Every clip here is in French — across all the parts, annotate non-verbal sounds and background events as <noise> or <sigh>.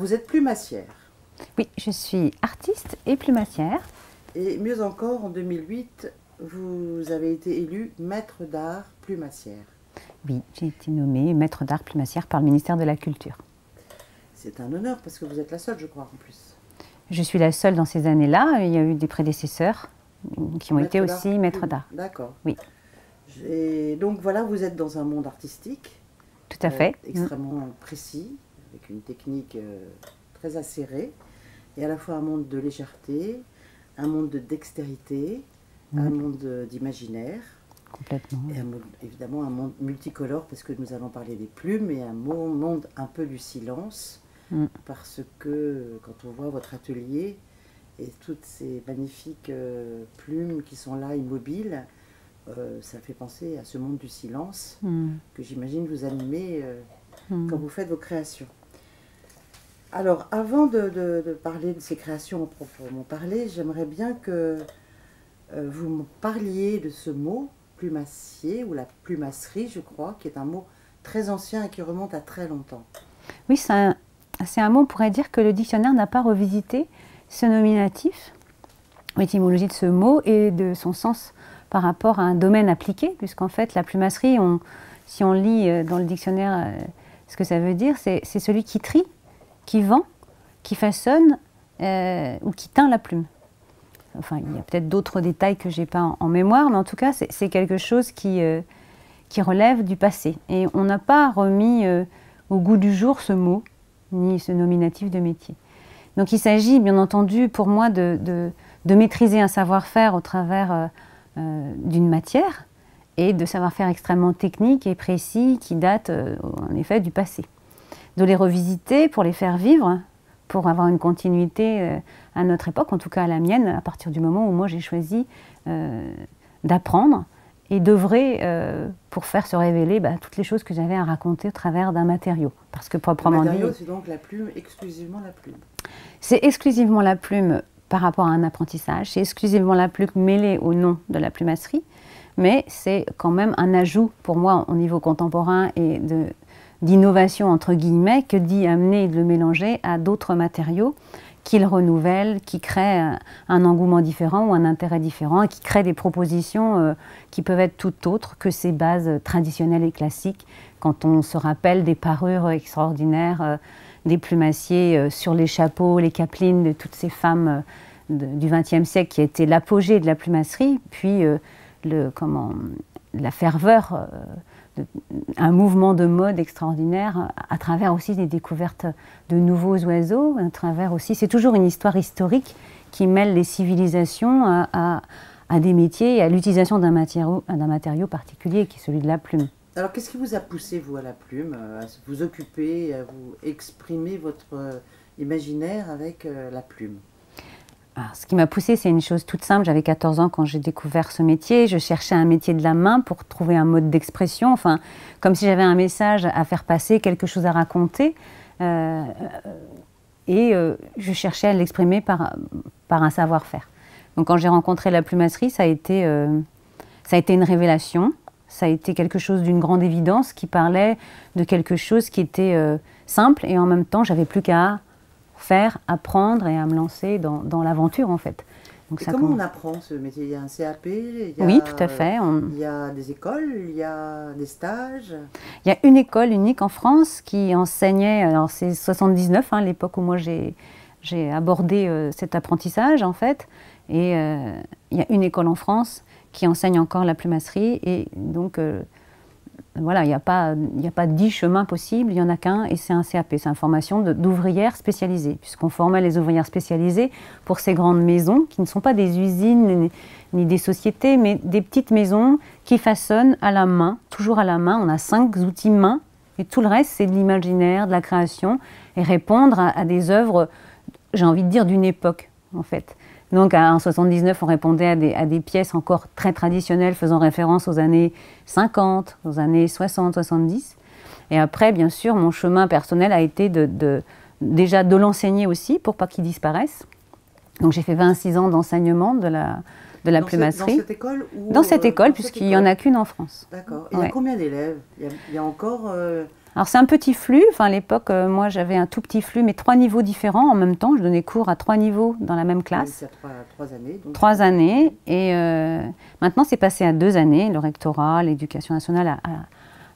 Vous êtes plumassière. Oui, je suis artiste et plumassière. Et mieux encore, en 2008, vous avez été élue maître d'art plumassière. Oui, j'ai été nommée maître d'art plumassière par le ministère de la Culture. C'est un honneur parce que vous êtes la seule, je crois, en plus. Je suis la seule dans ces années-là. Il y a eu des prédécesseurs qui ont Maître été aussi maîtres d'art. D'accord. Oui. Et donc voilà, vous êtes dans un monde artistique. Tout à euh, fait. extrêmement précis, avec une technique euh, très acérée, et à la fois un monde de légèreté, un monde de dextérité, un Mhm. monde euh, d'imaginaire, Complètement. et un évidemment un monde multicolore, parce que nous allons parler des plumes, et un mo- monde un peu du silence, Mm. parce que euh, quand on voit votre atelier et toutes ces magnifiques euh, plumes qui sont là immobiles, euh, ça fait penser à ce monde du silence Hmm. que j'imagine vous animez euh, Hmm. quand vous faites vos créations. Alors, avant de, parler de ces créations proprement parler, j'aimerais bien que euh, vous me parliez de ce mot plumassier ou la plumasserie, je crois, qui est un mot très ancien et qui remonte à très longtemps. Oui, c'est un, mot, on pourrait dire que le dictionnaire n'a pas revisité ce nominatif, l'étymologie de ce mot et de son sens par rapport à un domaine appliqué, puisqu'en fait, la plumasserie, si on lit euh, dans le dictionnaire euh, ce que ça veut dire, c'est celui qui trie, qui vend, qui façonne euh, ou qui teint la plume. Enfin, il y a peut-être d'autres détails que j'ai pas en, mémoire, mais en tout cas, c'est quelque chose qui, euh, qui relève du passé. Et on n'a pas remis euh, au goût du jour ce mot, ni ce nominatif de métier. Donc il s'agit, bien entendu, pour moi, de, de- de maîtriser un savoir-faire au travers d'une matière et de savoir-faire extrêmement technique et précis qui date, en effet, du passé. De les revisiter pour les faire vivre, pour avoir une continuité euh, à notre époque, en tout cas à la mienne, à partir du moment où moi j'ai choisi euh, d'apprendre et d'œuvrer euh, pour faire se révéler bah, toutes les choses que j'avais à raconter au travers d'un matériau. Parce que Le proprement dit, matériau, c'est donc la plume, exclusivement la plume. c'est exclusivement la plume par rapport à un apprentissage, c'est exclusivement la plume mêlée au nom de la plumasserie, mais c'est quand même un ajout pour moi au niveau contemporain et de- d'innovation entre guillemets que d'y amener et de le mélanger à d'autres matériaux qui le renouvellent, qui créent un, engouement différent ou un intérêt différent, et qui créent des propositions euh, qui peuvent être tout autres que ces bases traditionnelles et classiques quand on se rappelle des parures extraordinaires euh, des plumassiers euh, sur les chapeaux, les capelines de toutes ces femmes euh, du XXe siècle qui étaient l'apogée de la plumasserie, puis le, comment, la ferveur, un mouvement de mode extraordinaire à, travers aussi des découvertes de nouveaux oiseaux, à travers aussi, c'est toujours une histoire historique qui mêle les civilisations à, des métiers et à l'utilisation d'un matériau, matériau particulier qui est celui de la plume. Alors, qu'est-ce qui vous a poussé, vous, à la plume, à vous occuper, à vous exprimer votre imaginaire avec euh, la plume? Ce qui m'a poussée, c'est une chose toute simple. J'avais 14 ans quand j'ai découvert ce métier. Je cherchais un métier de la main pour trouver un mode d'expression, enfin, comme si j'avais un message à faire passer, quelque chose à raconter. Euh, et euh, je cherchais à l'exprimer par, par un savoir-faire. Donc, quand j'ai rencontré la plumasserie, ça a été, euh, ça a été une révélation. Ça a été quelque chose d'une grande évidence qui parlait de quelque chose qui était simple et en même temps, j'avais plus qu'à faire, apprendre et à me lancer dans, dans l'aventure en fait. Donc Et ça comment com- on apprend ce métier? Il y a un CAP il y a, Oui, tout à fait. On- Il y a des écoles, il y a des stages? Il y a une école unique en France qui enseignait, alors c'est 79, hein, l'époque où moi j'ai j'ai abordé euh, cet apprentissage en fait, et euh, il y a une école en France qui enseigne encore la plumasserie, et donc euh, voilà, il n'y a, pas- a pas dix chemins possibles, il n'y en a qu'un, et c'est un CAP, c'est une formation d'ouvrières spécialisées, puisqu'on formait les ouvrières spécialisées pour ces grandes maisons, qui ne sont pas des usines ni, ni des sociétés, mais des petites maisons qui façonnent à la main, toujours à la main. On a cinq outils main, et tout le reste, c'est de l'imaginaire, de la création, et répondre à, à des œuvres, j'ai envie de dire, d'une époque, en fait. Donc en 79, on répondait à des, à des pièces encore très traditionnelles faisant référence aux années 50, aux années 60, 70. Et après, bien sûr, mon chemin personnel a été de, de- déjà de l'enseigner aussi pour pas qu'il disparaisse. Donc j'ai fait 26 ans d'enseignement de la, de la dans, ce- plumasserie. dans cette école ou, Dans cette euh, école, puisqu'il n'y en a qu'une en France. D'accord. Et Il y Ouais. a combien d'élèves? Il, y a- il y a encore. euh, Alors c'est un petit flux, enfin à l'époque, euh, moi j'avais un tout petit flux, mais trois niveaux différents en même temps. Je donnais cours à trois niveaux dans la même classe. C'est trois, trois années. Donc. Trois années, et euh, maintenant c'est passé à deux années. Le rectorat, l'éducation nationale a,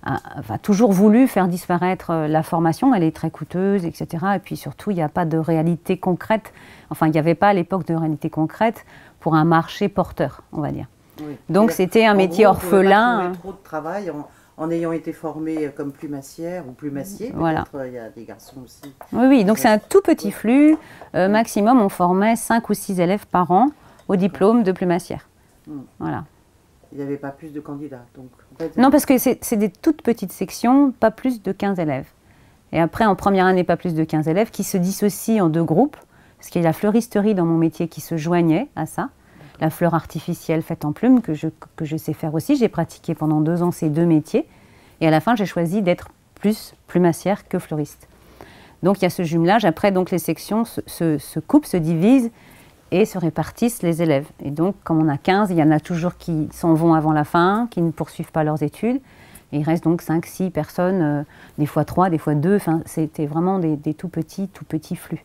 a- a- a toujours voulu faire disparaître euh, la formation, elle est très coûteuse, etc. Et puis surtout, il n'y a pas de réalité concrète, enfin il n'y avait pas à l'époque de réalité concrète pour un marché porteur, on va dire. Oui. Donc c'était un métier gros, orphelin. trop de travail en, en ayant été formé comme plumassière ou plumassier. Voilà. Euh, il y a des garçons aussi. Oui, oui, donc c'est un tout petit flux. Euh, maximum, on formait 5 ou 6 élèves par an au diplôme de plumassière. Mm. Voilà. Il n'y avait pas plus de candidats. Donc, en fait, Non, parce que c'est c'est des toutes petites sections, pas plus de 15 élèves. Et après, en première année, pas plus de 15 élèves qui se dissocient en deux groupes, parce qu'il y a la fleuristerie dans mon métier qui se joignait à ça, la fleur artificielle faite en plumes que je, que je sais faire aussi. J'ai pratiqué pendant deux ans ces deux métiers. Et à la fin, j'ai choisi d'être plus plumassière que fleuriste. Donc il y a ce jumelage. Après, donc les sections se, se- se coupent, se divisent et se répartissent les élèves. Et donc, comme on a 15, il y en a toujours qui s'en vont avant la fin, qui ne poursuivent pas leurs études. Il reste donc 5, 6 personnes, euh, des fois 3, des fois 2. Enfin, c'était vraiment des, des tout petits, tout petits flux.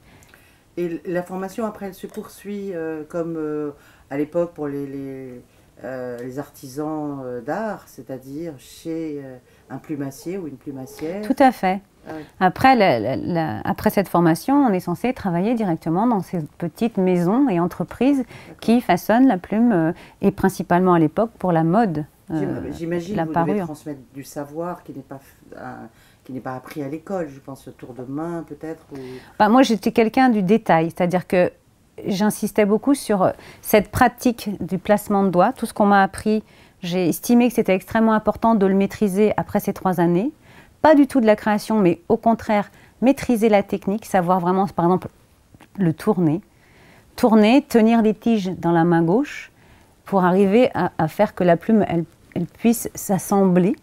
Et la formation, après, elle se poursuit euh, comme euh, à l'époque pour les, les, euh, les artisans euh, d'art, c'est-à-dire chez euh, un plumassier ou une plumassière. Tout à fait. Ah oui. Après, la- la- la- après cette formation, on est censé travailler directement dans ces petites maisons et entreprises qui façonnent la plume, euh, et principalement à l'époque pour la mode. euh, J'im- J'imagine la que vous devez parure. transmettre du savoir qui n'est pas, un- qui n'est pas appris à l'école. Je pense au tour de main, peut-être. ou- Bah, moi, j'étais quelqu'un du détail, c'est-à-dire que j'insistais beaucoup sur euh, cette pratique du placement de doigts. Tout ce qu'on m'a appris, j'ai estimé que c'était extrêmement important de le maîtriser après ces trois années. Pas du tout de la création, mais au contraire, maîtriser la technique, savoir vraiment, par exemple, le tourner. Tourner, tenir les tiges dans la main gauche pour arriver à, faire que la plume, elle puisse s'assembler.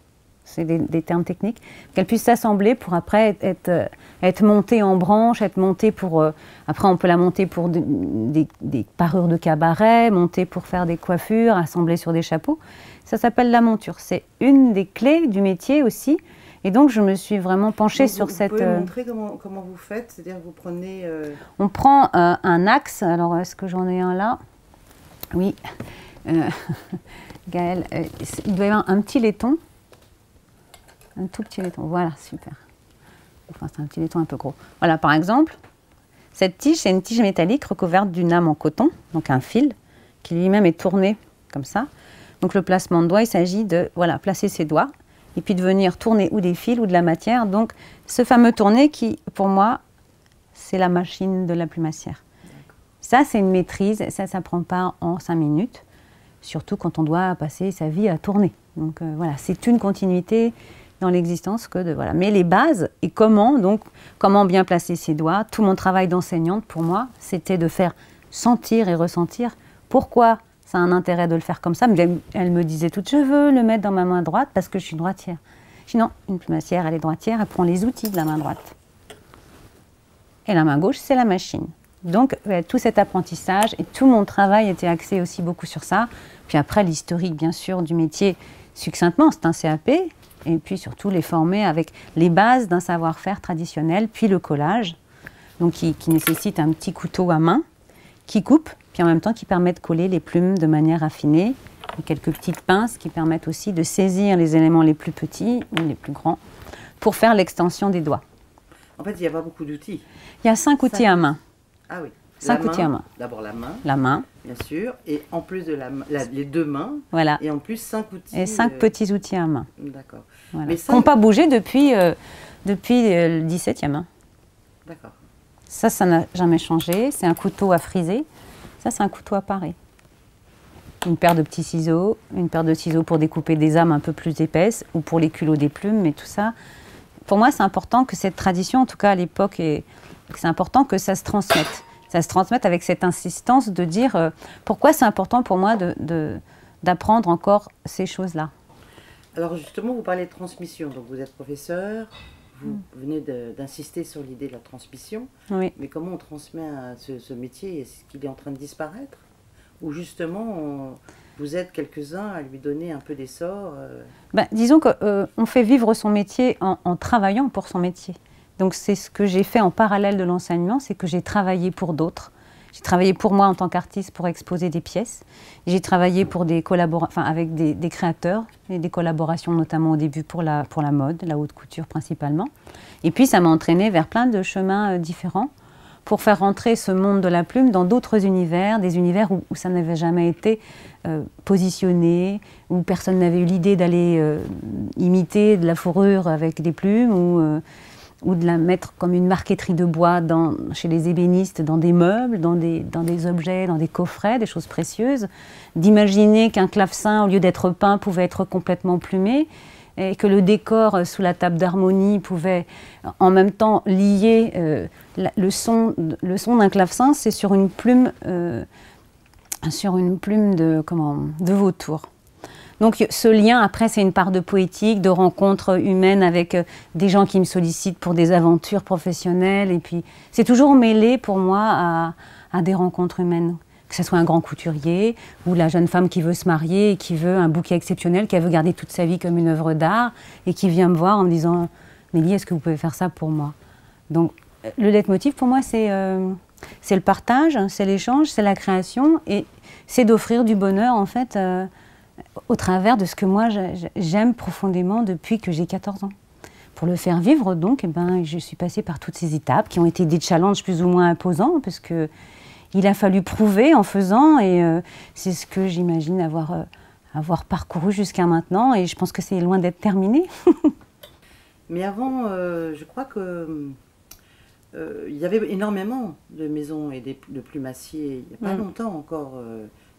C'est des, des termes techniques. Qu'elle puisse s'assembler pour après être, être, euh, être montée en branche, être montée pour. euh, après, on peut la monter pour de- des, des parures de cabaret, monter pour faire des coiffures, assembler sur des chapeaux. Ça s'appelle la monture. C'est une des clés du métier aussi. Et donc, je me suis vraiment penchée Donc, sur vous, cette. Vous pouvez euh, montrer comment, comment vous faites C'est-à-dire que vous prenez. euh, on prend euh, un axe. Alors, est-ce que j'en ai un là? Oui. <laughs> Gaël, euh, il doit y avoir un petit laiton. Un tout petit laiton. Voilà, super. Enfin, c'est un petit laiton un peu gros. Voilà, par exemple, cette tige, c'est une tige métallique recouverte d'une lame en coton, donc un fil, qui lui-même est tourné comme ça. Donc, le placement de doigts, il s'agit de voilà, placer ses doigts et puis de venir tourner ou des fils ou de la matière. Donc, ce fameux tourné qui, pour moi, c'est la machine de la plumassière. Ça, c'est une maîtrise, ça ne s'apprend pas en cinq minutes, surtout quand on doit passer sa vie à tourner. Donc euh, voilà, c'est une continuité dans l'existence que de voilà. Mais les bases et comment donc comment bien placer ses doigts. Tout mon travail d'enseignante pour moi, c'était de faire sentir et ressentir pourquoi ça a un intérêt de le faire comme ça. Elle, me disait toute, je veux le mettre dans ma main droite parce que je suis droitière. Je dis non, une plumassière, elle est droitière, elle prend les outils de la main droite. Et la main gauche, c'est la machine. Donc, tout cet apprentissage et tout mon travail était axé aussi beaucoup sur ça. Puis après, l'historique, bien sûr, du métier, succinctement, c'est un CAP. Et puis surtout, les former avec les bases d'un savoir-faire traditionnel, puis le collage, donc qui, qui nécessite un petit couteau à main, qui coupe, puis en même temps qui permet de coller les plumes de manière affinée, et quelques petites pinces qui permettent aussi de saisir les éléments les plus petits ou les plus grands pour faire l'extension des doigts. En fait, il n'y a pas beaucoup d'outils. Il y a cinq outils Cinq. à main. Ah oui. Cinq La outils à main. D'abord la main, La main, bien sûr. Et en plus de la, main- la- les deux mains. voilà. Et en plus, cinq outils. Et cinq euh, petits outils à main. D'accord. Voilà. Mais Qui ça- n'ont pas bougé depuis, euh, depuis euh, le 17e. hein. D'accord. Ça, ça n'a jamais changé. C'est un couteau à friser. Ça, c'est un couteau à parer. Une paire de petits ciseaux, une paire de ciseaux pour découper des âmes un peu plus épaisses ou pour les culots des plumes, mais tout ça. Pour moi, c'est important que cette tradition, en tout cas à l'époque, et c'est important que ça se transmette. Ça se transmette avec cette insistance de dire euh, pourquoi c'est important pour moi de- de- d'apprendre encore ces choses-là. Alors justement, vous parlez de transmission. Donc vous êtes professeur, vous Mm. venez d'insister sur l'idée de la transmission. Oui. Mais comment on transmet un- ce, ce métier? Est-ce qu'il est en train de disparaître? Ou justement, on- vous êtes quelques-uns à lui donner un peu d'essor. Ben, disons qu'on fait vivre son métier en, en travaillant pour son métier. Donc c'est ce que j'ai fait en parallèle de l'enseignement, c'est que j'ai travaillé pour d'autres. J'ai travaillé pour moi en tant qu'artiste pour exposer des pièces. J'ai travaillé avec des, créateurs et des collaborations, notamment au début pour la, mode, la haute couture principalement. Et puis ça m'a entraîné vers plein de chemins euh, différents pour faire rentrer ce monde de la plume dans d'autres univers, des univers où, ça n'avait jamais été euh, positionné, où personne n'avait eu l'idée d'aller euh, imiter de la fourrure avec des plumes, ou de la mettre comme une marqueterie de bois chez les ébénistes, dans des meubles, dans des, objets, dans des coffrets, des choses précieuses, d'imaginer qu'un clavecin, au lieu d'être peint, pouvait être complètement plumé, et que le décor sous la table d'harmonie pouvait en même temps lier euh, le son, d'un clavecin, c'est sur une plume, euh, de, comment, de vautour. Donc ce lien, après, c'est une part de poétique, de rencontres humaines avec euh, des gens qui me sollicitent pour des aventures professionnelles. Et puis, c'est toujours mêlé pour moi à, des rencontres humaines. Que ce soit un grand couturier ou la jeune femme qui veut se marier et qui veut un bouquet exceptionnel, qui veut garder toute sa vie comme une œuvre d'art et qui vient me voir en me disant Mélie, est-ce que vous pouvez faire ça pour moi? Donc, le leitmotiv pour moi, c'est euh, le partage, c'est l'échange, c'est la création et c'est d'offrir du bonheur, en fait. Euh, au travers de ce que moi j'aime profondément depuis que j'ai 14 ans. Pour le faire vivre, donc, eh ben, je suis passée par toutes ces étapes qui ont été des challenges plus ou moins imposants, parce que il a fallu prouver en faisant, et euh, c'est ce que j'imagine avoir, euh, avoir parcouru jusqu'à maintenant, et je pense que c'est loin d'être terminé. <laughs> Mais avant, euh, je crois que il y avait énormément de maisons et de plumassiers, il n'y a pas longtemps encore,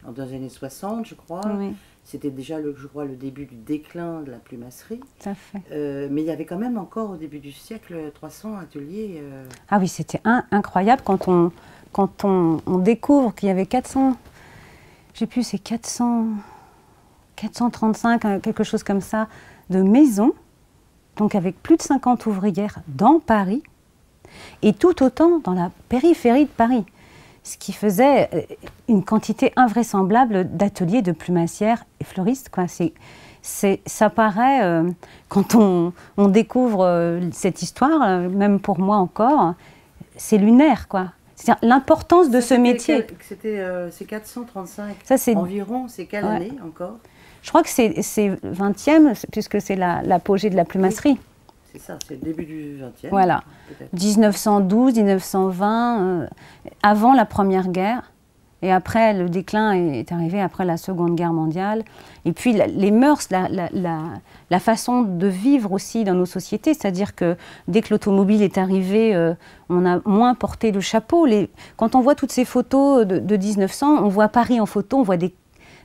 dans les années 60, je crois. Oui. C'était déjà, le, je crois, le début du déclin de la plumasserie. Ça fait. Euh, mais il y avait quand même encore au début du siècle 300 ateliers. Euh. Ah oui, c'était incroyable quand on, quand on, découvre qu'il y avait 400, je sais plus, c'est 400, 435, hein, quelque chose comme ça, de maisons, donc avec plus de 50 ouvrières dans Paris, et tout autant dans la périphérie de Paris ce qui faisait euh, une quantité invraisemblable d'ateliers de plumassières et fleuristes. Quoi. C'est, ça paraît, euh, quand on, découvre euh, cette histoire, même pour moi encore, c'est lunaire. Quoi. C'est-à-dire l'importance de ce métier. c'était c'est 435 ça, c'est, environ, c'est quelle année encore? Je crois que c'est, 20e, puisque c'est l'apogée de la plumasserie. C'est ça, c'est le début du XXe. Voilà. 1912, 1920, euh, avant la Première Guerre. Et après, le déclin est arrivé après la Seconde Guerre mondiale. Et puis, les mœurs, la, façon de vivre aussi dans nos sociétés, c'est-à-dire que dès que l'automobile est arrivée, euh, on a moins porté le chapeau. Les, quand on voit toutes ces photos de, 1900, on voit Paris en photo, on voit des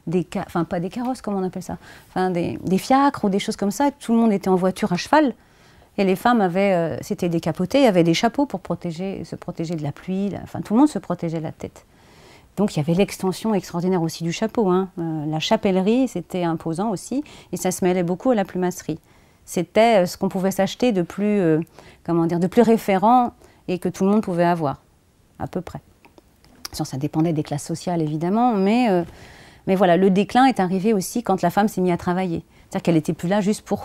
des enfin pas des carrosses, comment on appelle ça, enfin des, des, fiacres ou des choses comme ça. Tout le monde était en voiture à cheval. Et les femmes avaient, euh, c'était décapotées, avaient des chapeaux pour se protéger de la pluie. enfin, tout le monde se protégeait la tête. Donc il y avait l'extension extraordinaire aussi du chapeau. Hein. Euh, la chapellerie, c'était imposant aussi, et ça se mêlait beaucoup à la plumasserie. C'était euh, ce qu'on pouvait s'acheter de plus, comment dire, de plus référent et que tout le monde pouvait avoir, à peu près. Ça dépendait des classes sociales évidemment, mais, mais voilà, le déclin est arrivé aussi quand la femme s'est mise à travailler. C'est-à-dire qu'elle n'était plus là juste pour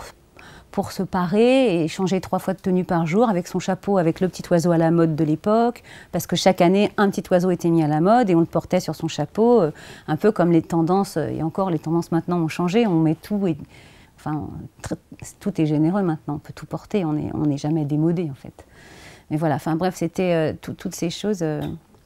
pour se parer et changer trois fois de tenue par jour avec son chapeau, avec le petit oiseau à la mode de l'époque, parce que chaque année, un petit oiseau était mis à la mode et on le portait sur son chapeau, euh, un peu comme les tendances, euh, et encore les tendances maintenant ont changé, on met tout, et, enfin, tout est généreux maintenant, on peut tout porter, on n'est on jamais démodé en fait. Mais voilà, enfin bref, c'était euh, toutes ces choses.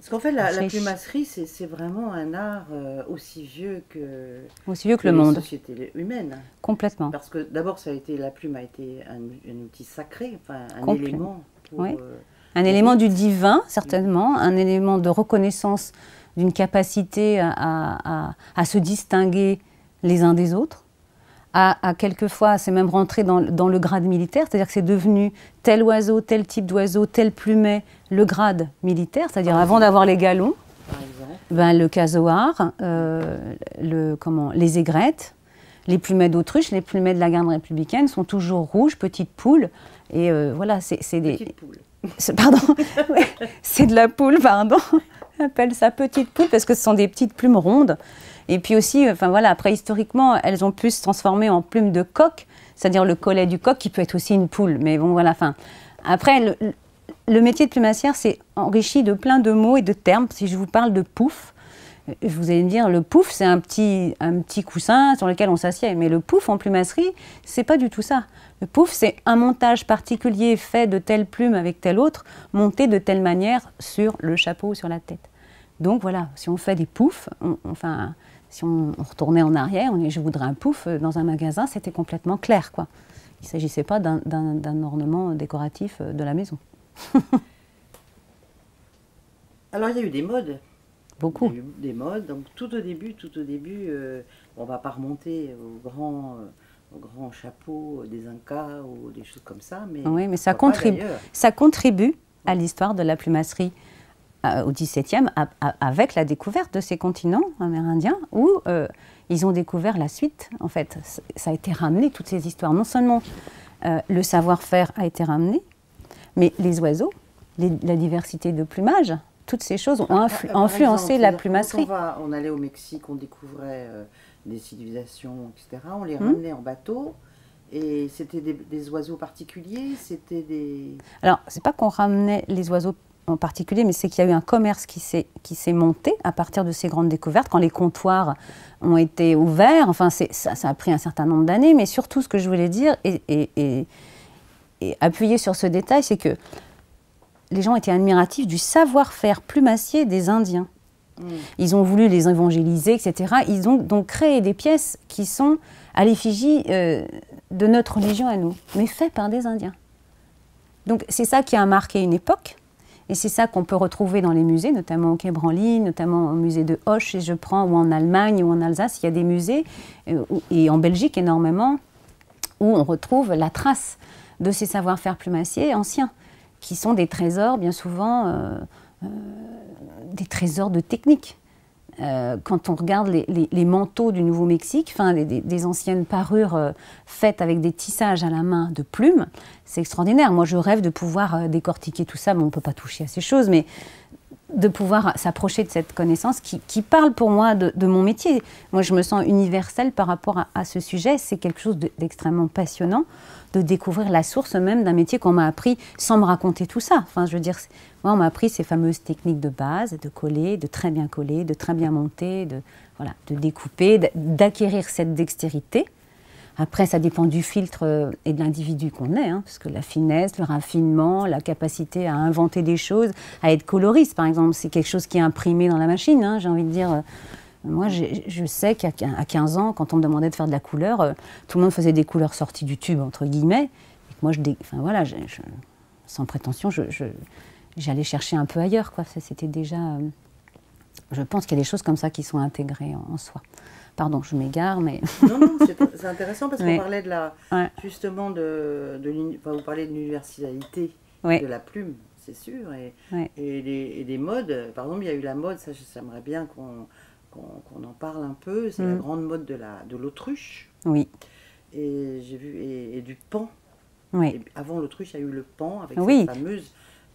Parce qu'en fait, la, plumasserie, c'est vraiment un art euh, aussi vieux que, aussi vieux que, le monde. La société humaine. Complètement. Parce que d'abord, ça a été la plume a été un, outil sacré, enfin un élément. Pour, euh, un élément du divin, certainement, un élément de reconnaissance d'une capacité à, à, se distinguer les uns des autres à, quelquefois, c'est même rentré dans, le grade militaire, c'est-à-dire que c'est devenu tel oiseau, tel type d'oiseau, tel plumet, le grade militaire, c'est-à-dire avant d'avoir les galons, ben, le casoar, euh, le, comment, les aigrettes, les plumets d'autruche, les plumets de la garde républicaine sont toujours rouges, petites poules, et euh, voilà, c'est des... Pardon, <laughs> c'est de la poule, pardon. Appelle ça petite poule parce que ce sont des petites plumes rondes. Et puis aussi, enfin voilà, après historiquement, elles ont pu se transformer en plumes de coq, c'est-à-dire le collet du coq qui peut être aussi une poule. Mais bon, voilà, enfin. Après, le, métier de plumassière, c'est enrichi de plein de mots et de termes. Si je vous parle de pouf, vous allez me dire, le pouf, c'est un petit, un petit coussin sur lequel on s'assied. Mais le pouf en plumasserie, c'est pas du tout ça. Le pouf, c'est un montage particulier fait de telle plume avec telle autre, monté de telle manière sur le chapeau ou sur la tête. Donc voilà, si on fait des poufs, enfin, si on, retournait en arrière, on dit je voudrais un pouf dans un magasin, c'était complètement clair. quoi. Il ne s'agissait pas d'un ornement décoratif de la maison. <laughs> Alors il y a eu des modes. Beaucoup. Des modes. Donc tout au début, tout au début, euh, on va pas remonter au grand, euh, au grand chapeau des Incas ou des choses comme ça. Mais oui, mais ça contribue, ça contribue à l'histoire de la plumasserie euh, au XVIIe avec la découverte de ces continents amérindiens où euh, ils ont découvert la suite. En fait, ça a été ramené, toutes ces histoires. Non seulement le savoir-faire a été ramené, mais les oiseaux, la diversité de plumage, toutes ces choses ont influencé la plumasserie. On, on, allait au Mexique, on découvrait des civilisations, etc. On les hmm. ramenait en bateau. Et c'était des, des, oiseaux particuliers C'était des... Alors, c'est pas qu'on ramenait les oiseaux en particulier, mais c'est qu'il y a eu un commerce qui s'est monté à partir de ces grandes découvertes, quand les comptoirs ont été ouverts. Enfin, ça, ça, a pris un certain nombre d'années, mais surtout, ce que je voulais dire, et, et, et, appuyer sur ce détail, c'est que les gens étaient admiratifs du savoir-faire plumassier des Indiens. Mm. Ils ont voulu les évangéliser, etc. Ils ont donc créé des pièces qui sont à l'effigie euh, de notre religion à nous, mais faites par des Indiens. Donc c'est ça qui a marqué une époque. Et c'est ça qu'on peut retrouver dans les musées, notamment au Quai Branly, notamment au musée de Hoche, si je prends, ou en Allemagne ou en Alsace. Il y a des musées, euh, et en Belgique énormément, où on retrouve la trace de ces savoir-faire plumassiers anciens, qui sont des trésors, bien souvent, euh, euh, des trésors de technique. Euh, quand on regarde les, manteaux du Nouveau-Mexique, enfin des, anciennes parures faites avec des tissages à la main de plumes, c'est extraordinaire. Moi, je rêve de pouvoir décortiquer tout ça, mais on ne peut pas toucher à ces choses, mais de pouvoir s'approcher de cette connaissance qui, parle pour moi de, mon métier. Moi, je me sens universelle par rapport à, ce sujet. C'est quelque chose d'extrêmement passionnant de découvrir la source même d'un métier qu'on m'a appris sans me raconter tout ça. Enfin, je veux dire, moi, on m'a appris ces fameuses techniques de base, de coller, de très bien coller, de très bien monter, de, voilà, de découper, d'acquérir cette dextérité. Après, ça dépend du filtre euh, et de l'individu qu'on est, hein, parce que la finesse, le raffinement, la capacité à inventer des choses, à être coloriste, par exemple, c'est quelque chose qui est imprimé dans la machine. Hein, j'ai envie de dire, euh, moi, je sais qu'à 15 ans, quand on me demandait de faire de la couleur, euh, tout le monde faisait des couleurs sorties du tube, entre guillemets. Et moi, je, enfin, voilà, sans prétention, j'allais chercher un peu ailleurs. Quoi. C'était déjà. je pense qu'il y a des choses comme ça qui sont intégrées en soi. Pardon, je m'égare, mais. non, non, c'est <laughs> intéressant parce qu'on parlait de la. Justement, de, de vous parlez de l'universalité de la plume, c'est sûr, et, et, des modes. Par exemple, il y a eu la mode, ça, j'aimerais bien qu'on en parle un peu, c'est la mm. grande mode de l'autruche. De oui. Et j'ai vu. Et, du pan. Oui. avant l'autruche, il y a eu le pan avec cette fameuse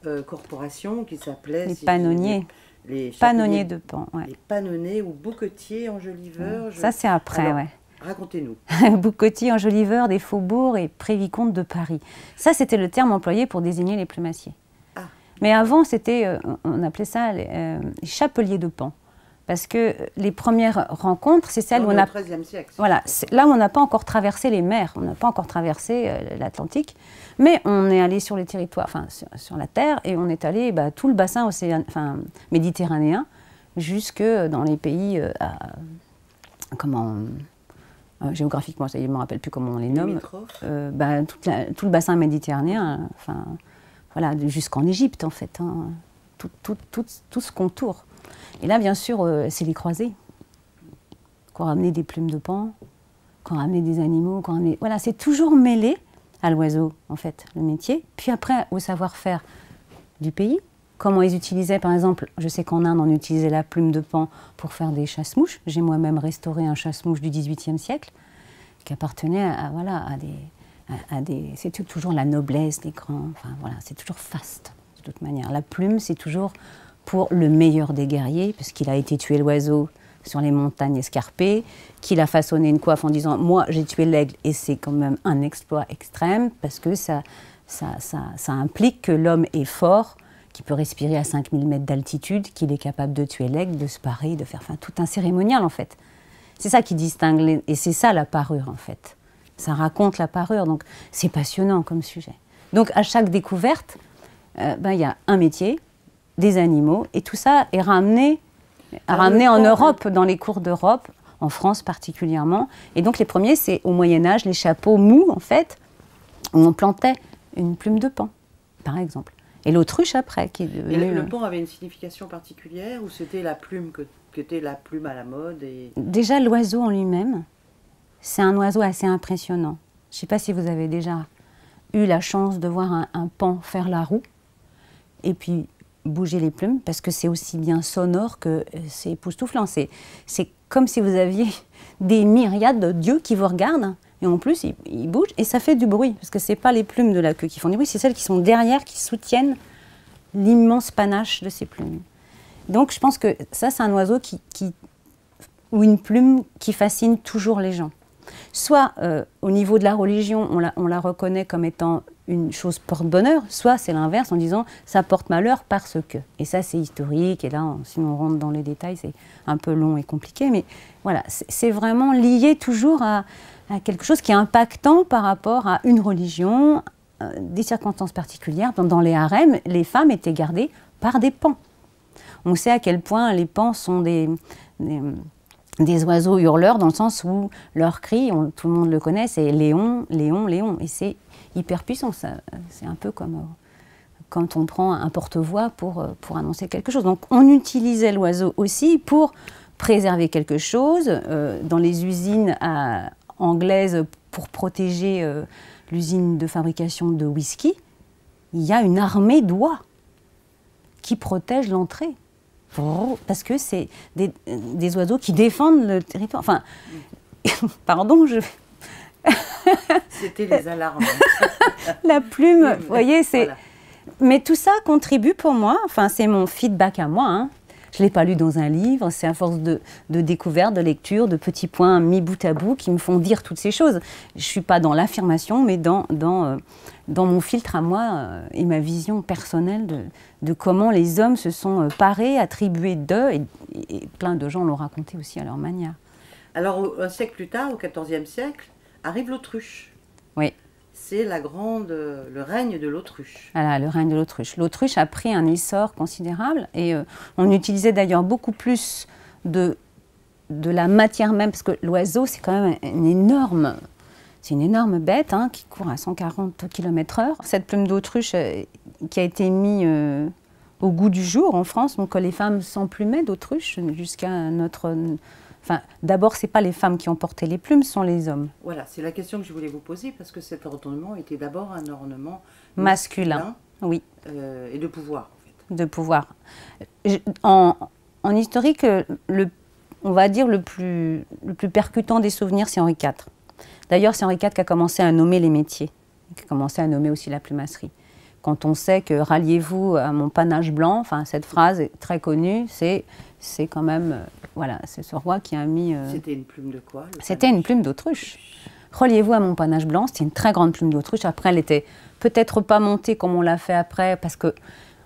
euh, corporation qui s'appelait. Les panonniers les panonniers de Pan. Ouais. Les panonniers ou bouquetiers enjoliveurs. Ça, c'est après, ouais. Racontez-nous. <laughs> Boucotiers, enjoliveurs des faubourgs et prévicomtes de Paris. Ça, c'était le terme employé pour désigner les plumassiers. Ah. Mais avant, c'était, euh, on appelait ça euh, les chapeliers de Pan parce que les premières rencontres, c'est celles où on a... siècle. Voilà, là où on n'a pas encore traversé les mers, on n'a pas encore traversé euh, l'Atlantique, mais on est allé sur les territoires, enfin sur, la terre, et on est allé bah, tout le bassin océan, enfin, méditerranéen, jusque dans les pays, euh, comment, euh, géographiquement, je ne me rappelle plus comment on les nomme, bah, tout le bassin méditerranéen, enfin, voilà, jusqu'en Égypte en fait, hein, tout, tout, tout, tout ce contour. Et là, bien sûr, euh, c'est les croisés qui ont ramené des plumes de pan, qui ont ramené des animaux, qui ont Voilà, c'est toujours mêlé à l'oiseau, en fait, le métier. Puis après, au savoir-faire du pays. Comment ils utilisaient, par exemple, je sais qu'en Inde, on utilisait la plume de pan pour faire des chasse-mouches. J'ai moi-même restauré un chasse-mouche du XVIIIe siècle qui appartenait à, voilà, à des... À, des c'est toujours la noblesse des grands. Enfin, voilà, c'est toujours faste, de toute manière. La plume, c'est toujours pour le meilleur des guerriers, puisqu'il a été tué l'oiseau sur les montagnes escarpées, qu'il a façonné une coiffe en disant Moi, j'ai tué l'aigle, et c'est quand même un exploit extrême, parce que ça, ça, ça, implique que l'homme est fort, qu'il peut respirer à 5000 mètres d'altitude, qu'il est capable de tuer l'aigle, de se parer, de faire tout un cérémonial, en fait. C'est ça qui distingue, et c'est ça la parure, en fait. Ça raconte la parure, donc c'est passionnant comme sujet. Donc, à chaque découverte, euh, ben, il y a un métier, des animaux, et tout ça est ramené ramené en Europe, dans les cours d'Europe, en France particulièrement. Et donc les premiers, c'est au Moyen Âge, les chapeaux mous, en fait, où on plantait une plume de pan, par exemple. Et l'autruche après, qui est Et le, pan avait une signification particulière ou c'était la plume que, était la plume à la mode et... Déjà, l'oiseau en lui-même, c'est un oiseau assez impressionnant. Je ne sais pas si vous avez déjà eu la chance de voir un, un pan faire la roue. Et puis, bouger les plumes parce que c'est aussi bien sonore que euh, c'est époustouflant. C'est, comme si vous aviez <laughs> des myriades de dieux qui vous regardent et en plus ils, bougent et ça fait du bruit parce que c'est pas les plumes de la queue qui font du bruit, c'est celles qui sont derrière qui soutiennent l'immense panache de ces plumes. Donc je pense que ça c'est un oiseau qui, ou une plume qui fascine toujours les gens. Soit euh, au niveau de la religion, on la, on la reconnaît comme étant une chose porte bonheur, soit c'est l'inverse en disant ça porte malheur parce que. Et ça, c'est historique, et là, si on rentre dans les détails, c'est un peu long et compliqué, mais voilà, c'est vraiment lié toujours à, quelque chose qui est impactant par rapport à une religion, euh, des circonstances particulières. Dans, les harems, les femmes étaient gardées par des pans. On sait à quel point les pans sont des oiseaux hurleurs dans le sens où leur cri, tout le monde le connaît, c'est Léon, Léon, Léon. Et c'est hyper puissant. C'est un peu comme euh, quand on prend un porte-voix pour, euh, pour annoncer quelque chose. Donc on utilisait l'oiseau aussi pour préserver quelque chose. Euh, dans les usines anglaises, pour protéger l'usine de fabrication de whisky, il y a une armée d'oies qui protègent l'entrée. Parce que c'est des, des, oiseaux qui défendent le territoire. Enfin, <laughs> pardon, je, <laughs> c'était les alarmes. la plume, <laughs> vous voyez, c'est. Mais tout ça contribue pour moi, enfin, c'est mon feedback à moi. Hein. Je ne l'ai pas lu dans un livre, c'est à force de, de découverte, de lecture, de petits points mis bout à bout qui me font dire toutes ces choses. Je ne suis pas dans l'affirmation, mais dans, dans, euh, dans mon filtre à moi euh, et ma vision personnelle de, de, comment les hommes se sont euh, parés, attribués d'eux, et, et, plein de gens l'ont raconté aussi à leur manière. Alors, un siècle plus tard, au XIVe siècle, arrive l'autruche. Oui. C'est la grande, le règne de l'autruche. Voilà, le règne de l'autruche. L'autruche a pris un essor considérable et euh, on utilisait d'ailleurs beaucoup plus de, de la matière même, parce que l'oiseau, c'est quand même une énorme, c'est une énorme bête hein, qui court à 140 km/h. Cette plume d'autruche euh, qui a été mise euh, au goût du jour en France, donc les femmes s'emplumaient d'autruche jusqu'à notre Enfin, d'abord, c'est pas les femmes qui ont porté les plumes, ce sont les hommes. Voilà, c'est la question que je voulais vous poser parce que cet ornement était d'abord un ornement masculin, oui, euh, et de pouvoir. En fait. De pouvoir. En, en, historique, le, on va dire le plus, le plus percutant des souvenirs, c'est Henri IV. D'ailleurs, c'est Henri IV qui a commencé à nommer les métiers, qui a commencé à nommer aussi la plumasserie. Quand on sait que ralliez-vous à mon panache blanc, enfin cette phrase est très connue, c'est c'est quand même, euh, voilà, c'est ce roi qui a mis. Euh, c'était une plume de quoi C'était une plume d'autruche. Reliez-vous à mon panache blanc, c'était une très grande plume d'autruche. Après, elle était peut-être pas montée comme on l'a fait après, parce que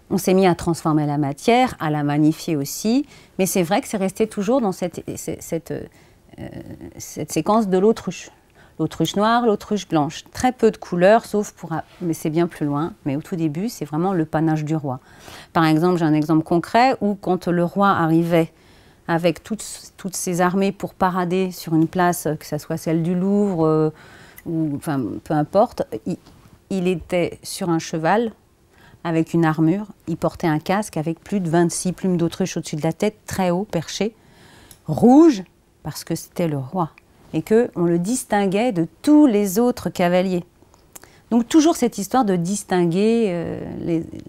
on s'est mis à transformer la matière, à la magnifier aussi. Mais c'est vrai que c'est resté toujours dans cette, cette, euh, cette séquence de l'autruche. L'autruche noire, l'autruche blanche. Très peu de couleurs, sauf pour. Mais c'est bien plus loin. Mais au tout début, c'est vraiment le panache du roi. Par exemple, j'ai un exemple concret où, quand le roi arrivait avec toutes, toutes ses armées pour parader sur une place, que ce soit celle du Louvre euh, ou peu importe, il, il était sur un cheval avec une armure. Il portait un casque avec plus de 26 plumes d'autruche au-dessus de la tête, très haut, perché, rouge, parce que c'était le roi et qu'on le distinguait de tous les autres cavaliers. Donc toujours cette histoire de distinguer euh,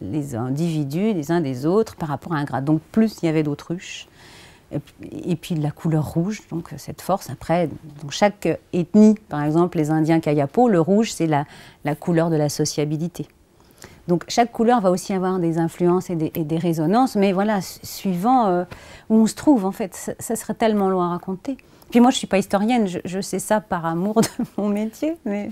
les, individus les uns des autres par rapport à un grade. Donc plus il y avait d'autruches, et, puis la couleur rouge, donc cette force. Après, dans chaque ethnie, par exemple les Indiens Kayapo, le rouge c'est la, couleur de la sociabilité. Donc chaque couleur va aussi avoir des influences et des, résonances, mais voilà, suivant euh, où on se trouve en fait, ça, serait tellement long à raconter. Puis moi je ne suis pas historienne, je, sais ça par amour de <laughs> mon métier, mais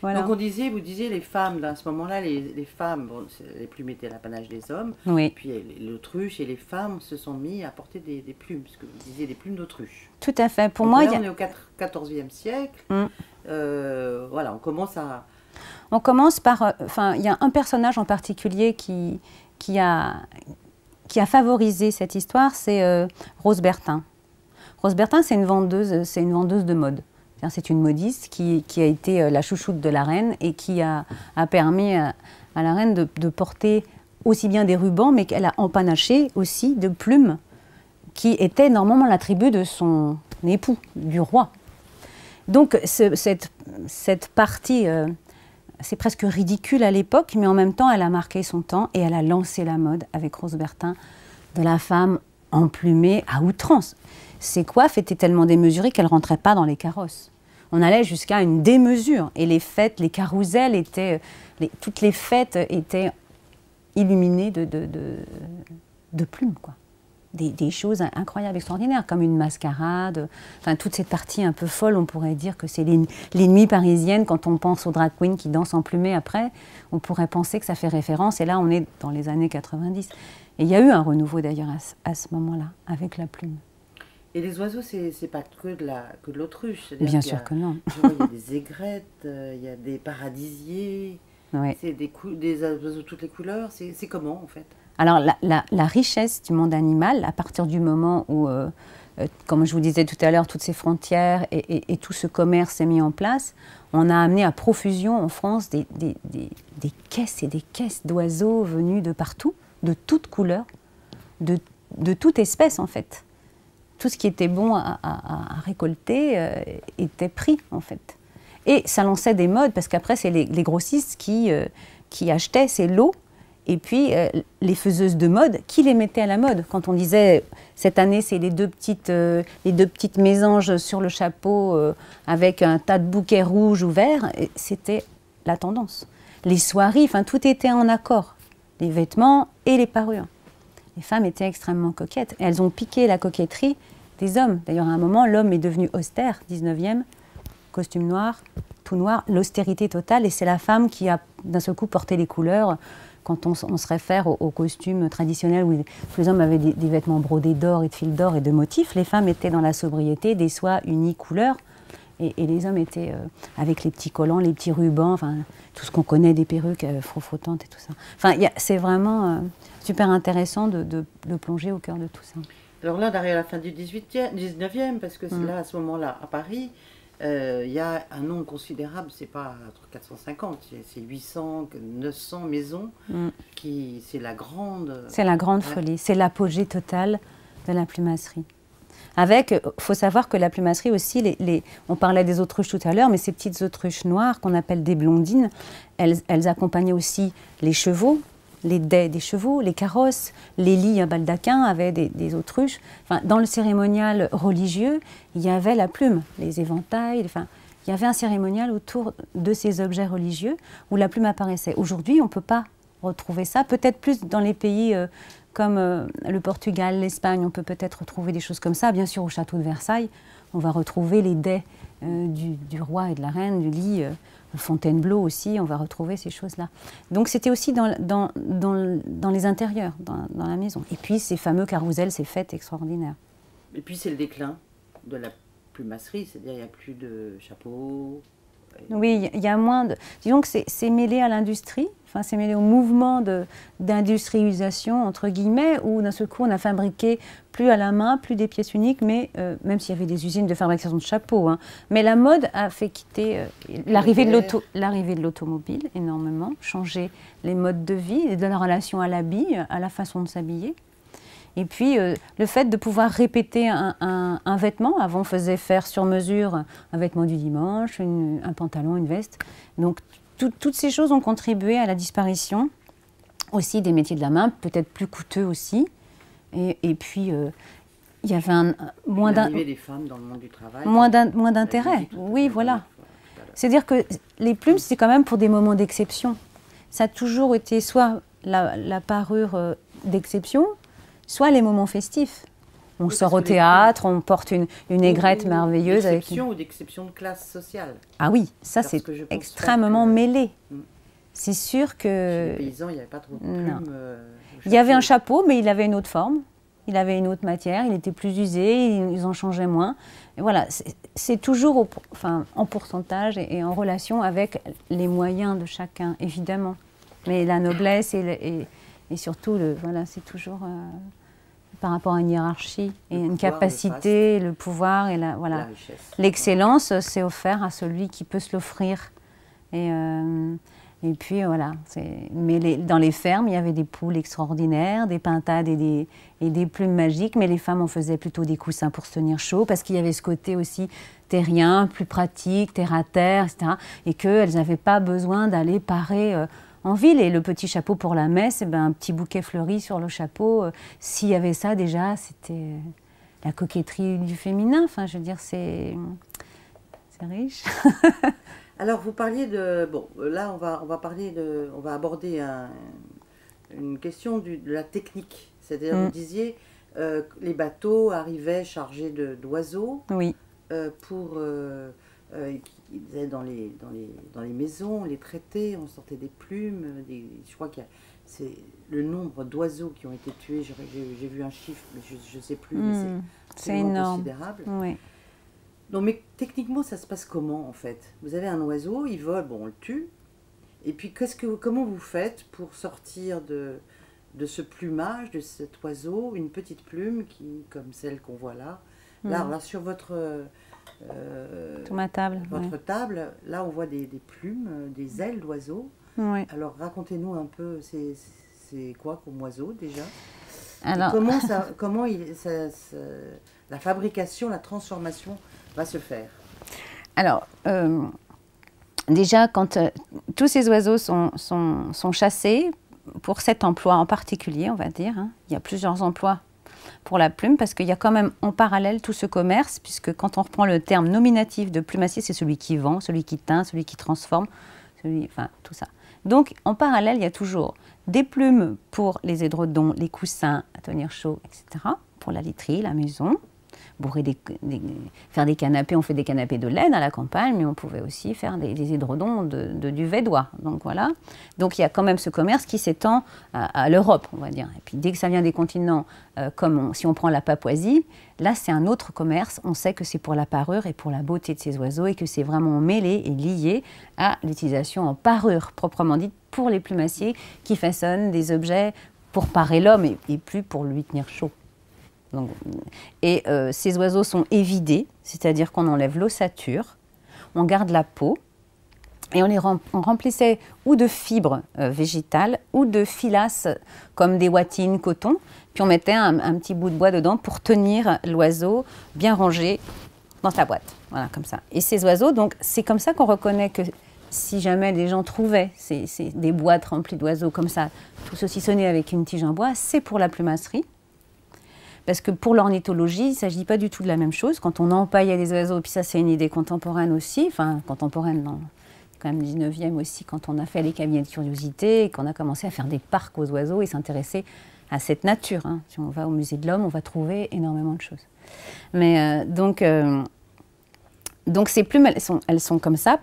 voilà. Donc on disait, vous disiez les femmes, à ce moment-là, les, femmes, bon, les plumes étaient l'apanage des hommes, oui. puis l'autruche et les femmes se sont mis à porter des, plumes, parce que vous disiez des plumes d'autruche. Tout à fait, pour moi... Là, on est au 14e siècle, mm. euh, voilà, on commence à on commence par, euh, enfin, il y a un personnage en particulier qui, qui, a, qui a favorisé cette histoire, c'est euh, Rose Bertin. Rose Bertin, c'est une vendeuse, c'est une vendeuse de mode. C'est une modiste qui, a été euh, la chouchoute de la reine et qui a, permis à, la reine de, porter aussi bien des rubans, mais qu'elle a empanaché aussi de plumes qui étaient normalement l'attribut de son époux, du roi. Donc cette, partie c'est presque ridicule à l'époque, mais en même temps, elle a marqué son temps et elle a lancé la mode avec Rose Bertin de la femme emplumée à outrance. Ses coiffes étaient tellement démesurées qu'elles ne rentraient pas dans les carrosses. On allait jusqu'à une démesure. Et les fêtes, les carousels étaient. toutes les fêtes étaient illuminées de plumes, quoi des, choses incroyables, extraordinaires, comme une mascarade, enfin toute cette partie un peu folle, on pourrait dire que c'est les, nuits parisiennes, quand on pense aux drag queens qui dansent en plumée après, on pourrait penser que ça fait référence, et là on est dans les années 90. Et il y a eu un renouveau d'ailleurs à, ce moment-là, avec la plume. Et les oiseaux, c'est pas que de l'autruche. Bien sûr que non. il y a des <laughs> aigrettes, euh, il y a des paradisiers, c'est des, des oiseaux de toutes les couleurs, c'est comment en fait? Alors la, richesse du monde animal, à partir du moment où, euh, euh, comme je vous disais tout à l'heure, toutes ces frontières et, tout ce commerce s'est mis en place, on a amené à profusion en France des, caisses et des caisses d'oiseaux venus de partout, de toutes couleurs, de, toute espèce en fait. Tout ce qui était bon à, récolter euh, était pris en fait. Et ça lançait des modes, parce qu'après, c'est les, grossistes qui, qui achetaient ces lots et puis euh, les faiseuses de mode, qui les mettaient à la mode Quand on disait cette année, c'est les deux petites, euh, les deux petites mésanges sur le chapeau euh, avec un tas de bouquets rouges ou verts, c'était la tendance. Les soirées, enfin tout était en accord, les vêtements et les parures. Les femmes étaient extrêmement coquettes. elles ont piqué la coquetterie des hommes. D'ailleurs, à un moment, l'homme est devenu austère, 19e, costume noir, tout noir, l'austérité totale, et c'est la femme qui a d'un seul coup porté les couleurs quand on, se réfère aux, costumes traditionnels où les hommes avaient des, vêtements brodés d'or et de fil d'or et de motifs, les femmes étaient dans la sobriété, des soies unies couleurs, et, les hommes étaient euh, avec les petits collants, les petits rubans, enfin tout ce qu'on connaît des perruques euh, frottantes et tout ça. Enfin, c'est vraiment euh, super intéressant de, plonger au cœur de tout ça. Alors là, derrière la fin du 18e, 19e, parce que c'est mm. là, à ce moment-là, à Paris, euh, il y a un nombre considérable, c'est pas 450, c'est 800, 900 maisons, mm. qui c'est la grande... C'est la grande folie, c'est l'apogée totale de la plumasserie. Avec, il faut savoir que la plumasserie aussi, les, on parlait des autruches tout à l'heure, mais ces petites autruches noires qu'on appelle des blondines, elles, elles accompagnaient aussi les chevaux, les dais des chevaux, les carrosses, les lits à baldaquin avaient des, autruches. Enfin, dans le cérémonial religieux, il y avait la plume, les éventails. Enfin, il y avait un cérémonial autour de ces objets religieux où la plume apparaissait. Aujourd'hui, on ne peut pas retrouver ça. Peut-être plus dans les pays euh, comme euh, le Portugal, l'Espagne, on peut peut-être retrouver des choses comme ça. Bien sûr, au château de Versailles, on va retrouver les dais euh, du, roi et de la reine, du lit Fontainebleau aussi, on va retrouver ces choses-là. Donc c'était aussi dans, dans, dans, les intérieurs, dans, la maison. Et puis ces fameux carousels, ces fêtes extraordinaires. Et puis c'est le déclin de la plumasserie, c'est-à-dire il n'y a plus de chapeaux. Oui, il y a moins de... Disons que c'est mêlé à l'industrie, Enfin, c'est mêlé au mouvement d'industrialisation, entre guillemets, où d'un seul coup, on a fabriqué plus à la main, plus des pièces uniques, mais euh, même s'il y avait des usines de fabrication de chapeaux. Hein. Mais la mode a fait quitter euh, l'arrivée de l'automobile énormément, changer les modes de vie, de la relation à l'habit, à la façon de s'habiller. Et puis, euh, le fait de pouvoir répéter un, un, vêtement. Avant, on faisait faire sur mesure un vêtement du dimanche, un pantalon, une veste. Donc, toutes ces choses ont contribué à la disparition aussi des métiers de la main, peut-être plus coûteux aussi. Et, puis, euh, il y avait un, moins des femmes dans le monde du travail. Moins d'intérêt, oui, voilà. C'est-à-dire que les plumes, c'est quand même pour des moments d'exception. ça a toujours été soit la, parure euh, d'exception, soit les moments festifs. On sort au théâtre, on porte une, une aigrette merveilleuse. D'exception ou d'exception de classe sociale. Ah oui, ça c'est extrêmement mêlé. Mm. C'est sûr que. les paysans, il n'y avait pas trop de plumes. Euh, il y avait un chapeau, mais il avait une autre forme. Il avait une autre matière, il était plus usé, ils en changeaient moins. Et voilà, c'est toujours enfin, en pourcentage et, en relation avec les moyens de chacun, évidemment. Mais la noblesse et, et, surtout, le, voilà, c'est toujours euh, par rapport à une hiérarchie et une capacité, le, pouvoir et la, voilà. L'excellence, c'est offert à celui qui peut se l'offrir. Et, euh, et puis voilà, mais dans les fermes, il y avait des poules extraordinaires, des pintades et des, et des plumes magiques, mais les femmes en faisaient plutôt des coussins pour se tenir chaud, parce qu'il y avait ce côté aussi terrien, plus pratique, terre à terre, etc. Et qu'elles n'avaient pas besoin d'aller parer euh, en ville. Et le petit chapeau pour la messe, et eh ben, un petit bouquet fleuri sur le chapeau, euh, s'il y avait ça déjà, c'était euh, la coquetterie du féminin. Enfin, je veux dire, c'est riche. <laughs> Alors, vous parliez de. Bon, là, on va, on va parler de. On va aborder une question de la technique. C'est-à-dire, vous mm. disiez, euh, les bateaux arrivaient chargés d'oiseaux. Oui. Euh, pour. Euh, ils allaient dans les, dans, les, dans les maisons, les traiter, on sortait des plumes. Des, je crois qu'il c'est le nombre d'oiseaux qui ont été tués. J'ai vu un chiffre, mais je ne sais plus. Mm. c'est énorme. considérable. Oui. Non, mais techniquement, ça se passe comment en fait? Vous avez un oiseau, il vole, bon, on le tue. Et puis, qu'est-ce que, comment vous faites pour sortir de, de ce plumage, de cet oiseau, une petite plume qui, comme celle qu'on voit là? Là, hmm. là, sur votre, ma table, votre table, là, on voit des, des plumes, euh, des ailes d'oiseaux. Alors, racontez-nous un peu, c'est quoi comme oiseau déjà? Alors... comment, <laughs> ça, comment il, la fabrication, la transformation va se faire? Alors, euh, déjà, quand euh, tous ces oiseaux sont, sont, sont, chassés, pour cet emploi en particulier, on va dire, hein, il y a plusieurs emplois pour la plume, parce qu'il y a quand même en parallèle tout ce commerce, puisque quand on reprend le terme nominatif de plumacier, c'est celui qui vend, celui qui teint, celui qui transforme, enfin tout ça. Donc en parallèle, il y a toujours des plumes pour les édredons, les coussins à tenir chaud, etc., pour la literie, la maison, faire des canapés. On fait des canapés de laine à la campagne, mais on pouvait aussi faire des, des édredons de, du Védois. Donc voilà. Donc il y a quand même ce commerce qui s'étend à, l'Europe, on va dire. Et puis dès que ça vient des continents, euh, comme si on prend la Papouasie, là c'est un autre commerce. On sait que c'est pour la parure et pour la beauté de ces oiseaux et que c'est vraiment mêlé et lié à l'utilisation en parure proprement dite pour les plumassiers qui façonnent des objets pour parer l'homme et plus pour lui tenir chaud et euh, ces oiseaux sont évidés, c'est-à-dire qu'on enlève l'ossature, on garde la peau, et on les remplissait ou de fibres euh, végétales ou de filasses comme des watines, coton, puis on mettait un, petit bout de bois dedans pour tenir l'oiseau bien rangé dans sa boîte. Voilà, comme ça. Et ces oiseaux, donc c'est comme ça qu'on reconnaît que si jamais les gens trouvaient des boîtes remplies d'oiseaux comme ça, tout saucissonné avec une tige en bois, c'est pour la plumasserie. Parce que pour l'ornithologie, il ne s'agit pas du tout de la même chose. Quand on empaillait les oiseaux, puis ça c'est une idée contemporaine aussi, enfin contemporaine, non, quand même 19e aussi, quand on a fait les cabinets de curiosité et qu'on a commencé à faire des parcs aux oiseaux et s'intéresser à cette nature. Hein. Si on va au musée de l'homme, on va trouver énormément de choses. Mais euh, donc, euh, donc ces plumes, elles sont comme ça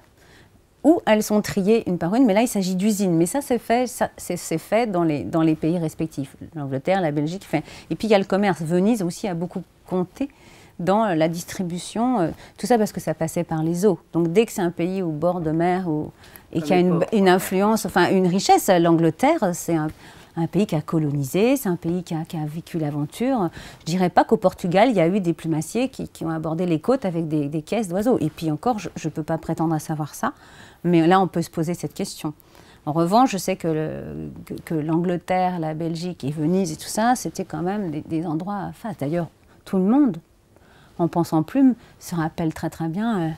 où elles sont triées une par une, mais là il s'agit d'usines. Mais ça c'est fait, c'est fait dans les, dans les pays respectifs, l'Angleterre, la Belgique. Fait. Et puis il y a le commerce. Venise aussi a beaucoup compté dans la distribution, euh, tout ça parce que ça passait par les eaux. Donc dès que c'est un pays au bord de mer et qui a une, une, influence, enfin une richesse, l'Angleterre c'est un, un pays qui a colonisé, c'est un pays qui a, qui a vécu l'aventure. Je dirais pas qu'au Portugal, il y a eu des plumassiers qui, qui ont abordé les côtes avec des, des caisses d'oiseaux. Et puis encore, je ne peux pas prétendre à savoir ça. Mais là, on peut se poser cette question. En revanche, je sais que, l'Angleterre, la Belgique et Venise et tout ça, c'était quand même des, endroits face. D'ailleurs, tout le monde, en pensant plume, se rappelle très très bien euh,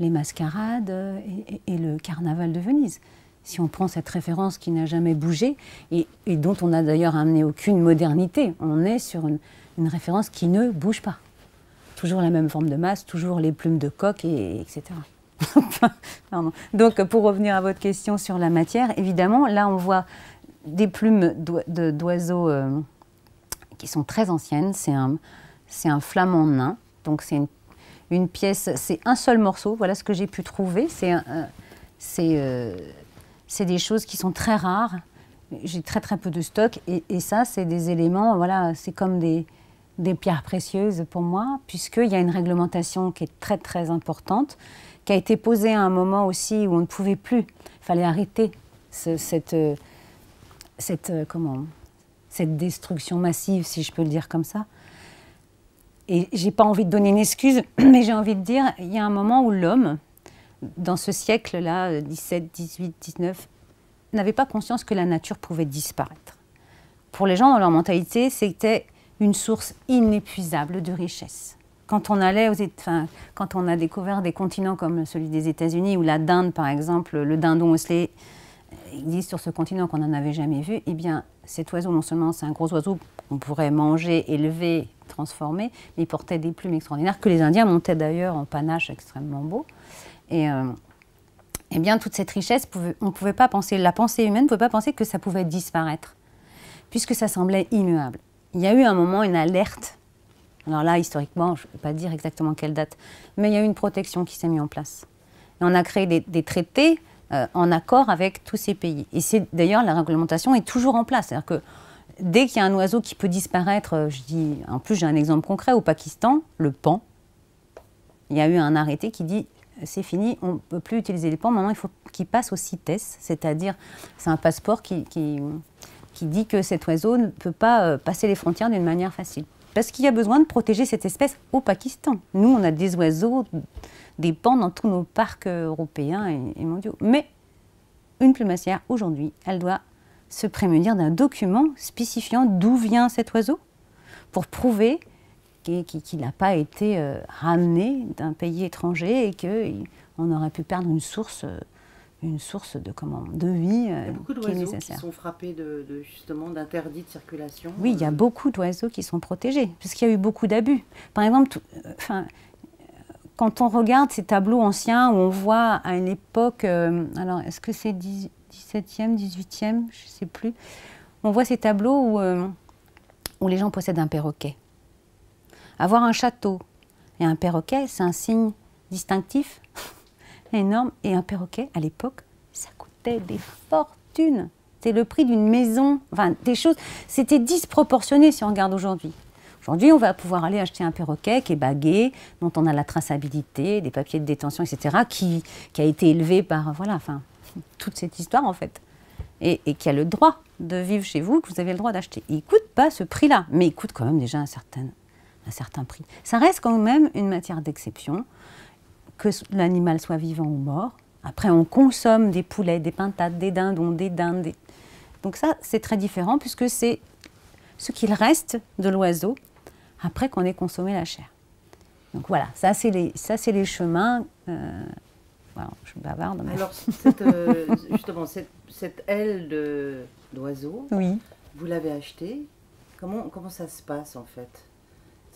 les mascarades euh, et, le carnaval de Venise. Si on prend cette référence qui n'a jamais bougé et, dont on n'a d'ailleurs amené aucune modernité, on est sur une, une, référence qui ne bouge pas. Toujours la même forme de masse, toujours les plumes de coq, et, etc. Donc, pour revenir à votre question sur la matière, évidemment, là, on voit des plumes d'oiseaux euh, qui sont très anciennes. C'est un, flamand nain. Donc, c'est une, pièce, c'est un seul morceau. Voilà ce que j'ai pu trouver. C'est euh, des choses qui sont très rares. J'ai très, très peu de stock. Et, et ça, c'est des éléments, voilà, c'est comme des, des pierres précieuses pour moi, puisqu'il y a une réglementation qui est très, très importante qui a été posé à un moment aussi où on ne pouvait plus. Il fallait arrêter cette, cette, comment, cette destruction massive, si je peux le dire comme ça. Et j'ai pas envie de donner une excuse, <clears throat> mais j'ai envie de dire, il y a un moment où l'homme, dans ce siècle-là, 17, 18, 19, n'avait pas conscience que la nature pouvait disparaître. Pour les gens, dans leur mentalité, c'était une source inépuisable de richesse quand on allait enfin, quand on a découvert des continents comme celui des États-Unis, où la dinde, par exemple, le dindon osselé, existe sur ce continent qu'on n'en avait jamais vu, eh bien, cet oiseau, non seulement c'est un gros oiseau qu'on pourrait manger, élever, transformer, mais il portait des plumes extraordinaires que les Indiens montaient d'ailleurs en panache extrêmement beau. Et euh, eh bien, toute cette richesse, on ne pouvait pas penser, la pensée humaine ne pouvait pas penser que ça pouvait disparaître, puisque ça semblait immuable. Il y a eu un moment une alerte alors là, historiquement, je ne peux pas dire exactement quelle date, mais il y a eu une protection qui s'est mise en place. On a créé des, traités euh, en accord avec tous ces pays. Et c'est d'ailleurs la réglementation est toujours en place. C'est-à-dire que dès qu'il y a un oiseau qui peut disparaître, euh, je dis, en plus j'ai un exemple concret au Pakistan, le pan. Il y a eu un arrêté qui dit c'est fini, on ne peut plus utiliser les pans. Maintenant, il faut qu'il passe au CITES, c'est-à-dire c'est un passeport qui, qui, dit que cet oiseau ne peut pas euh, passer les frontières d'une manière facile. Parce qu'il y a besoin de protéger cette espèce au Pakistan. Nous, on a des oiseaux, des pans dans tous nos parcs européens et, mondiaux. Mais une plumassière, aujourd'hui, elle doit se prémunir d'un document spécifiant d'où vient cet oiseau pour prouver qu'il n'a pas été euh, ramené d'un pays étranger et qu'on aurait pu perdre une source euh, une source de, comment, de vie euh, beaucoup qui est nécessaire. Qui sont frappés de, justement d'interdits de circulation. Oui, il y a euh. beaucoup d'oiseaux qui sont protégés, puisqu'il y a eu beaucoup d'abus. Par exemple, euh, enfin, quand on regarde ces tableaux anciens où on voit à une époque, alors est-ce que c'est 17e, 18e, je ne sais plus, on voit ces tableaux où, où les gens possèdent un perroquet. Avoir un château et un perroquet, c'est un signe distinctif énorme. Et un perroquet, à l'époque, ça coûtait des fortunes. C'est le prix d'une maison, enfin des choses. C'était disproportionné si on regarde aujourd'hui. Aujourd'hui, on va pouvoir aller acheter un perroquet qui est bagué, dont on a la traçabilité, des papiers de détention, etc., qui, qui a été élevé par, voilà, enfin, <laughs> toute cette histoire en fait. Et, qui a le droit de vivre chez vous, que vous avez le droit d'acheter. Il ne coûte pas ce prix-là, mais il coûte quand même déjà un certain, un certain prix. Ça reste quand même une matière d'exception que l'animal soit vivant ou mort. Après, on consomme des poulets, des pintades, des dindons, des dindes. Donc ça, c'est très différent puisque c'est ce qu'il reste de l'oiseau après qu'on ait consommé la chair. Donc voilà, ça c'est les, ça, c'est les chemins. Euh, voilà, je suis bavarde. Mais... Alors, <laughs> cette, euh, justement, cette, cette aile d'oiseau, oui. vous l'avez achetée? Comment, comment ça se passe en fait?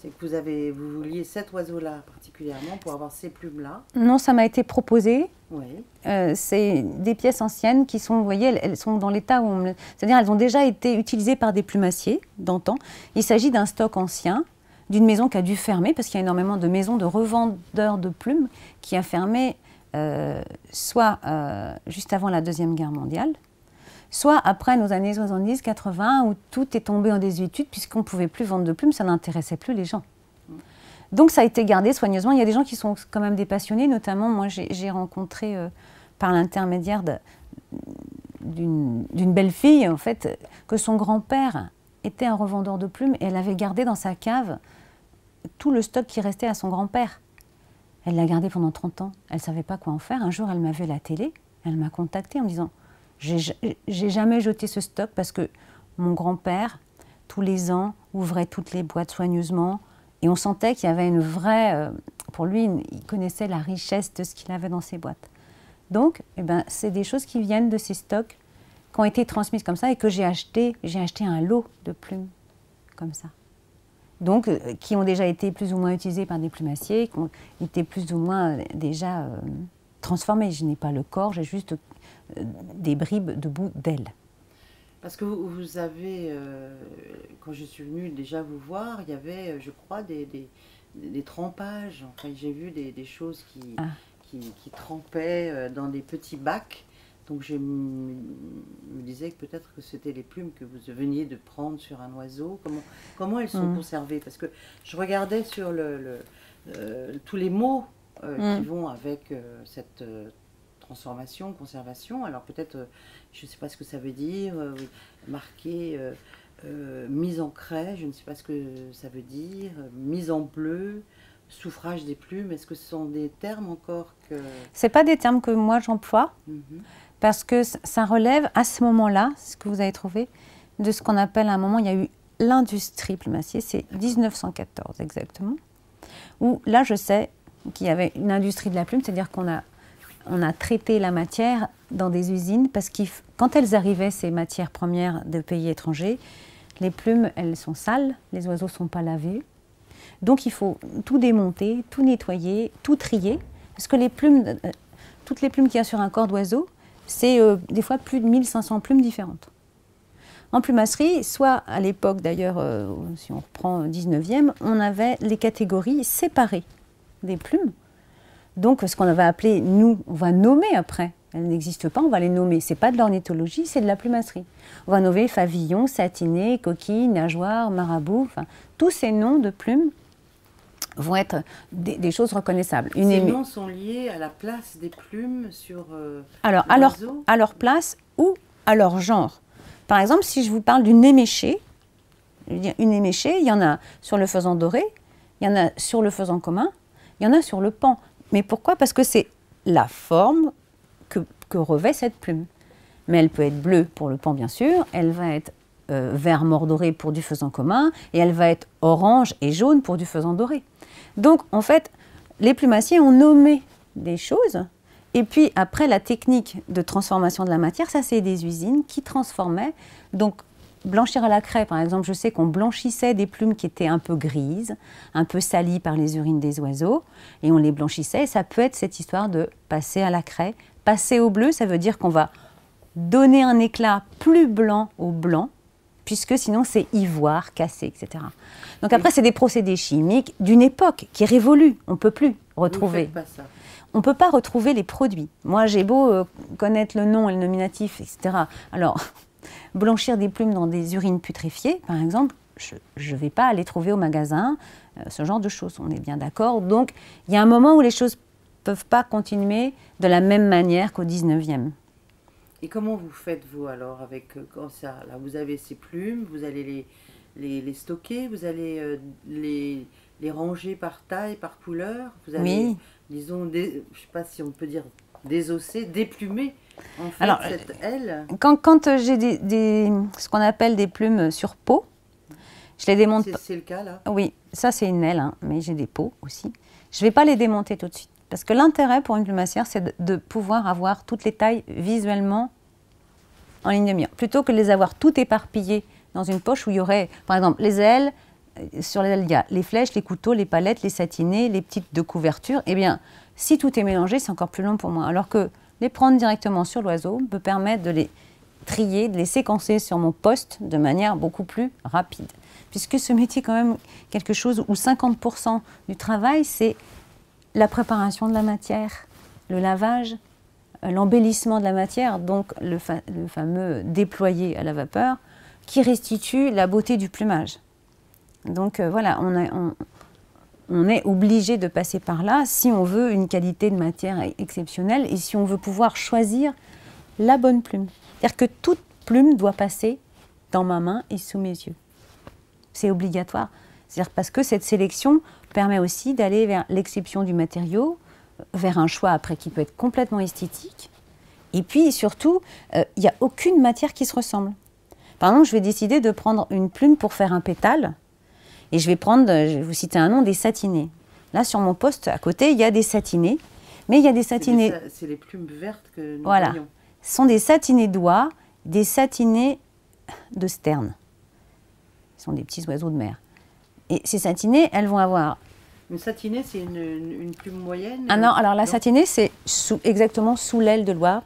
C'est que vous, avez, vous vouliez cet oiseau-là particulièrement pour avoir ces plumes-là Non, ça m'a été proposé. Oui. Euh, c'est des pièces anciennes qui sont, vous voyez, elles, sont dans l'état où... C'est-à-dire elles ont déjà été utilisées par des plumassiers d'antan. Il s'agit d'un stock ancien d'une maison qui a dû fermer, parce qu'il y a énormément de maisons de revendeurs de plumes qui a fermé euh, soit euh, juste avant la Deuxième Guerre mondiale, soit après nos années 70-80 où tout est tombé en désuétude puisqu'on ne pouvait plus vendre de plumes, ça n'intéressait plus les gens. Donc ça a été gardé soigneusement. Il y a des gens qui sont quand même des passionnés, notamment moi j'ai rencontré euh, par l'intermédiaire d'une belle fille en fait que son grand-père était un revendeur de plumes et elle avait gardé dans sa cave tout le stock qui restait à son grand-père. Elle l'a gardé pendant 30 ans. Elle ne savait pas quoi en faire. Un jour, elle m'a vu à la télé. Elle m'a contactée en me disant j'ai jamais jeté ce stock parce que mon grand-père, tous les ans, ouvrait toutes les boîtes soigneusement et on sentait qu'il y avait une vraie. Euh, pour lui, il connaissait la richesse de ce qu'il avait dans ses boîtes. Donc, eh ben, c'est des choses qui viennent de ces stocks qui ont été transmises comme ça et que j'ai acheté. J'ai acheté un lot de plumes comme ça. Donc, euh, qui ont déjà été plus ou moins utilisées par des plumassiers, qui ont été plus ou moins euh, déjà transformée. Je n'ai pas le corps, j'ai juste euh, des bribes de bout d'ailes. Parce que vous avez, euh, quand je suis venue déjà vous voir, il y avait, euh, je crois, des, des, des trempages. Enfin, j'ai vu des, des choses qui, Ah. qui, qui trempaient dans des petits bacs. Donc je me disais que peut-être que c'était les plumes que vous veniez de prendre sur un oiseau. Comment, comment elles sont Mm. conservées? Parce que je regardais sur le, le- euh, tous les mots euh, qui Mm. vont avec euh, cette euh, transformation, conservation. Alors peut-être, je ne sais pas ce que ça veut dire, marqué, mise en craie, je ne sais pas ce que ça veut dire, mise en bleu, souffrage des plumes. Est-ce que ce sont des termes encore que... C'est pas des termes que moi j'emploie Mhm. parce que ça relève à ce moment-là, ce que vous avez trouvé, de ce qu'on appelle à un moment, il y a eu l'industrie plumassier, c'est 1914 exactement, où là je sais qu'il y avait une industrie de la plume, c'est-à-dire qu'on a, on a traité la matière dans des usines parce que quand elles arrivaient, ces matières premières de pays étrangers, les plumes, elles sont sales, les oiseaux ne sont pas lavés. Donc il faut tout démonter, tout nettoyer, tout trier, parce que les plumes, euh, toutes les plumes qu'il y a sur un corps d'oiseau, c'est euh, des fois plus de 1500 plumes différentes. En plumasserie, soit à l'époque d'ailleurs, euh, si on reprend 19e, on avait les catégories séparées des plumes. Donc ce qu'on avait appelé, nous, on va nommer après. Elles n'existent pas, on va les nommer. C'est pas de l'ornithologie, c'est de la plumasserie. On va nommer favillon, satiné, coquille, nageoire, marabout, enfin, tous ces noms de plumes vont être des, des choses reconnaissables. Une Ces noms sont liés à la place des plumes sur... euh, Alors, à leur, à leur place ou à leur genre. Par exemple, si je vous parle d'une éméchée, une éméchée, il y en a sur le faisan doré, il y en a sur le faisan commun, il y en a sur le pan. Mais pourquoi? Parce que c'est la forme que, revêt cette plume. Mais elle peut être bleue pour le pan, bien sûr, elle va être euh, vert mordoré pour du faisan commun, et elle va être orange et jaune pour du faisan doré. Donc, en fait, les plumassiers ont nommé des choses, et puis après, la technique de transformation de la matière, ça, c'est des usines qui transformaient. Donc, blanchir à la craie, par exemple, je sais qu'on blanchissait des plumes qui étaient un peu grises, un peu salies par les urines des oiseaux, et on les blanchissait. Et ça peut être cette histoire de passer à la craie. Passer au bleu, ça veut dire qu'on va donner un éclat plus blanc au blanc, puisque sinon c'est ivoire, cassé, etc. Donc après, c'est des procédés chimiques d'une époque qui est révolue. On ne peut plus retrouver. pas ça. On ne peut pas retrouver les produits. Moi, j'ai beau euh, connaître le nom et le nominatif, etc. Alors, blanchir des plumes dans des urines putréfiées, par exemple, je ne vais pas aller trouver au magasin euh, ce genre de choses. On est bien d'accord. Donc, il y a un moment où les choses ne peuvent pas continuer de la même manière qu'au 19e. Et comment vous faites, vous, alors, avec euh, quand ça Là, vous avez ces plumes, vous allez les, les, les stocker, vous allez euh, les, les ranger par taille, par couleur Vous allez, Oui. disons, je ne sais pas si on peut dire désosser, déplumer, en fait, Alors, cette aile Quand, quand euh, j'ai des, des- ce qu'on appelle des plumes sur peau, je les démonte C'est le cas, là Oui, ça c'est une aile, hein, mais j'ai des peaux aussi. Je ne vais pas les démonter tout de suite. Parce que l'intérêt pour une plumassière, c'est de, de pouvoir avoir toutes les tailles visuellement en ligne de mire. Plutôt que de les avoir toutes éparpillées dans une poche où il y aurait, par exemple, les ailes. euh, Sur les ailes, il y a les flèches, les couteaux, les palettes, les satinés, les petites de couverture. Eh bien, si tout est mélangé, c'est encore plus long pour moi. Alors que les prendre directement sur l'oiseau me permet de les trier, de les séquencer sur mon poste de manière beaucoup plus rapide. Puisque ce métier est quand même quelque chose où 50% du travail, c'est la préparation de la matière, le lavage, euh, l'embellissement de la matière, donc le, fa- le fameux déployé à la vapeur, qui restitue la beauté du plumage. Donc euh, voilà, on, a- on est obligé de passer par là si on veut une qualité de matière exceptionnelle et si on veut pouvoir choisir la bonne plume. C'est-à-dire que toute plume doit passer dans ma main et sous mes yeux. C'est obligatoire. C'est-à-dire parce que cette sélection permet aussi d'aller vers l'exception du matériau, vers un choix après qui peut être complètement esthétique. Et puis surtout, euh, il n'y a aucune matière qui se ressemble. Par exemple, je vais décider de prendre une plume pour faire un pétale. Et je vais prendre, euh, je vais vous citer un nom, des satinés. Là, sur mon poste à côté, il y a des satinés. Mais il y a des satinés. sa- C'est les plumes vertes que nous Voilà. voyons. Ce sont des satinés d'oie, des satinés de sterne. Ce sont des petits oiseaux de mer. Et ces satinés, elles vont avoir Une satinée, c'est une, plume moyenne Ah non, alors la satinée, c'est exactement sous l'aile de l'oie.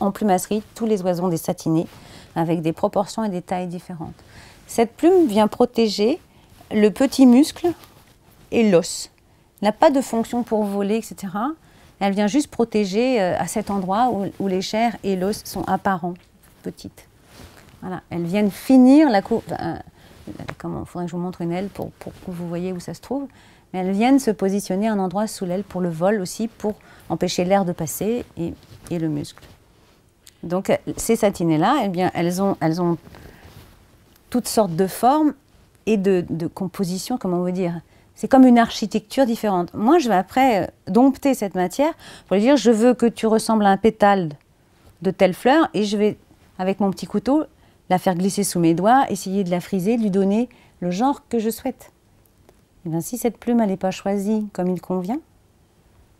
En plumasserie, tous les oiseaux ont des satinés avec des proportions et des tailles différentes. Cette plume vient protéger le petit muscle et l'os. N'a pas de fonction pour voler, etc. Elle vient juste protéger euh, à cet endroit où, les chairs et l'os sont apparents, petites. Voilà, elles viennent finir la cour. comment Il faudrait que je vous montre une aile pour, pour, que vous voyez où ça se trouve. Mais elles viennent se positionner à un endroit sous l'aile pour le vol aussi, pour empêcher l'air de passer et, et, le muscle. Donc ces satinés-là, eh bien, elles ont, elles ont toutes sortes de formes et de, compositions, comment veut dire. C'est comme une architecture différente. Moi, je vais après euh, dompter cette matière pour lui dire je veux que tu ressembles à un pétale de telle fleur et je vais, avec mon petit couteau, la faire glisser sous mes doigts, essayer de la friser, lui donner le genre que je souhaite. Et eh bien, si cette plume n'est pas choisie comme il convient,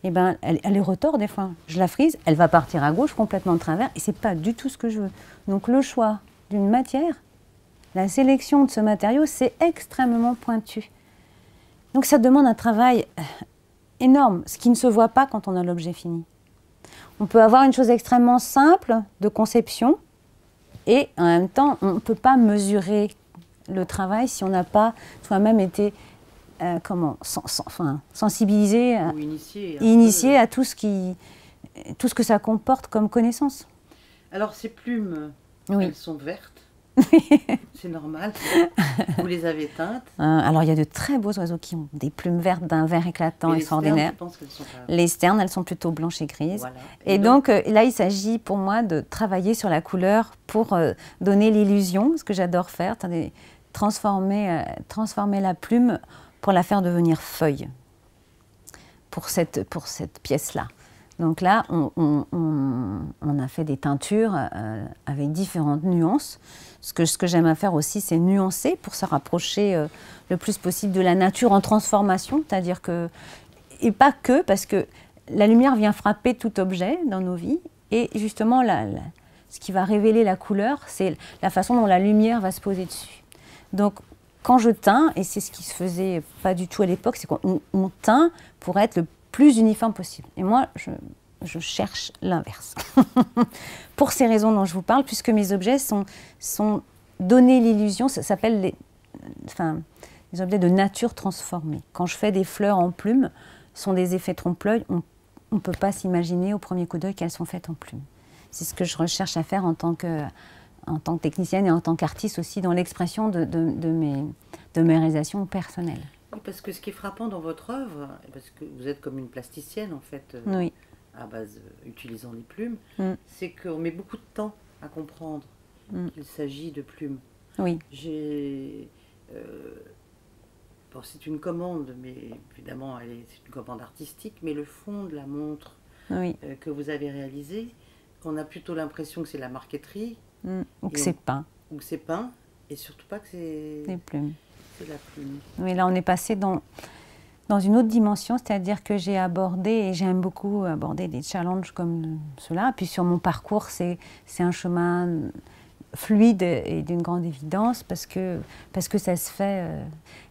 et eh ben, elle, elle, est retort des fois. Je la frise, elle va partir à gauche complètement de travers et c'est pas du tout ce que je veux. Donc le choix d'une matière, la sélection de ce matériau, c'est extrêmement pointu. Donc ça demande un travail euh, énorme, ce qui ne se voit pas quand on a l'objet fini. On peut avoir une chose extrêmement simple de conception et en même temps, on ne peut pas mesurer le travail si on n'a pas soi-même été euh, comment, enfin, sensibilisé, Ou initié, initié à tout ce, qui, tout ce que ça comporte comme connaissance. Alors ces plumes, elles sont vertes <laughs> c'est normal. Vous les avez teintes euh, Alors, il y a de très beaux oiseaux qui ont des plumes vertes d'un vert éclatant extraordinaire. Les sternes, elles sont plutôt blanches et grises. Et, donc, euh, là, il s'agit pour moi de travailler sur la couleur pour euh, donner l'illusion, ce que j'adore faire, transformer, transformer la plume pour la faire devenir feuille pour cette, pour cette pièce-là. Donc là, on, a fait des teintures euh, avec différentes nuances. Ce que, j'aime à faire aussi, c'est nuancer pour se rapprocher euh, le plus possible de la nature en transformation, c'est-à-dire que, et pas que, parce que la lumière vient frapper tout objet dans nos vies, et justement, ce qui va révéler la couleur, c'est la façon dont la lumière va se poser dessus. Donc, quand je teins, et c'est ce qui se faisait pas du tout à l'époque, c'est qu'on teint pour être le plus uniforme possible. Et moi, je, cherche l'inverse. <laughs> Pour ces raisons dont je vous parle, puisque mes objets sont, donnés l'illusion, ça s'appelle les, enfin, les objets de nature transformée. Quand je fais des fleurs en plumes, sont des effets trompe-l'œil, on ne peut pas s'imaginer au premier coup d'œil qu'elles sont faites en plumes. C'est ce que je recherche à faire en tant que, en tant technicienne et en tant qu'artiste aussi dans l'expression de mes réalisations personnelles parce que ce qui est frappant dans votre œuvre, parce que vous êtes comme une plasticienne en fait, euh, à base euh, utilisant les plumes, mm. c'est qu'on met beaucoup de temps à comprendre mm. qu'il s'agit de plumes. Oui. J'ai. Euh, bon, c'est une commande, mais évidemment, c'est une commande artistique, mais le fond de la montre que vous avez réalisé, qu'on a plutôt l'impression que c'est la marqueterie. Mm. Ou que c'est peint. Ou que c'est peint, et surtout pas que c'est. Des plumes la plume. Oui, là, on est passé dans, dans une autre dimension, c'est-à-dire que j'ai abordé, et j'aime beaucoup aborder des challenges comme cela. Puis sur mon parcours, c'est un chemin fluide et d'une grande évidence parce que, parce que ça se fait.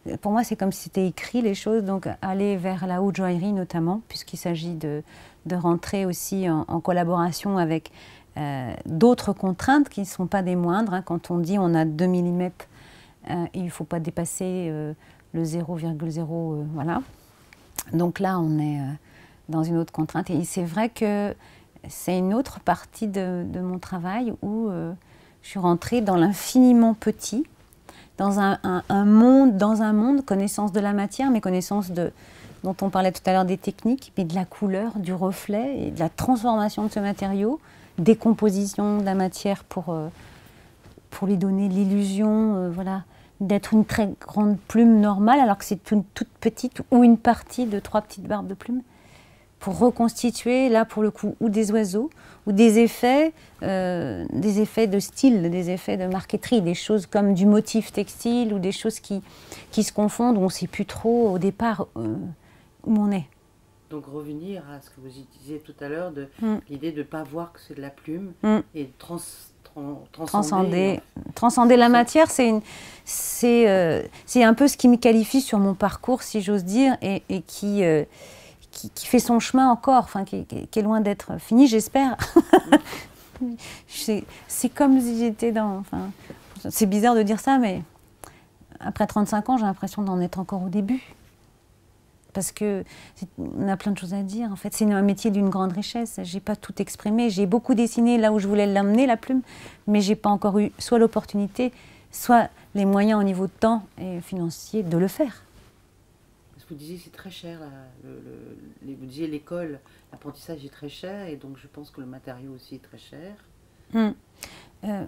Euh, pour moi, c'est comme si c'était écrit les choses, donc aller vers la haute joaillerie notamment, puisqu'il s'agit de, de, rentrer aussi en, collaboration avec euh, d'autres contraintes qui ne sont pas des moindres. Hein. Quand on dit on a 2 mm il ne faut pas dépasser euh, le 0,0. Euh, voilà. Donc là, on est dans une autre contrainte. Et c'est vrai que c'est une autre partie de, mon travail où je suis rentrée dans l'infiniment petit, dans un, monde, dans un monde, connaissance de la matière, mais connaissance de, dont on parlait tout à l'heure des techniques, mais de la couleur, du reflet et de la transformation de ce matériau, décomposition de la matière pour, pour lui donner l'illusion, voilà, d'être une très grande plume normale alors que c'est une toute petite ou une partie de trois petites barbes de plumes pour reconstituer là pour le coup ou des oiseaux ou des effets euh, des effets de style des effets de marqueterie des choses comme du motif textile ou des choses qui, qui se confondent où on ne sait plus trop au départ euh, où on est donc revenir à ce que vous disiez tout à l'heure de mm. l'idée de ne pas voir que c'est de la plume mm. et de transcender, transcender la matière, c'est une, c'est, euh, un peu ce qui me qualifie sur mon parcours, si j'ose dire, et, qui, euh, qui, fait son chemin encore, enfin, qui, qui est loin d'être fini, j'espère. <laughs> c'est comme si j'étais dans. Enfin, c'est bizarre de dire ça, mais après 35 ans, j'ai l'impression d'en être encore au début. Parce que on a plein de choses à dire. En fait, c'est un métier d'une grande richesse. J'ai pas tout exprimé. J'ai beaucoup dessiné là où je voulais l'amener, la plume, mais j'ai pas encore eu soit l'opportunité, soit les moyens au niveau de temps et financier de le faire. Vous disiez c'est très cher. vous disiez l'école, l'apprentissage est très cher, et donc je pense que le matériau aussi est très cher. Hmm. Euh,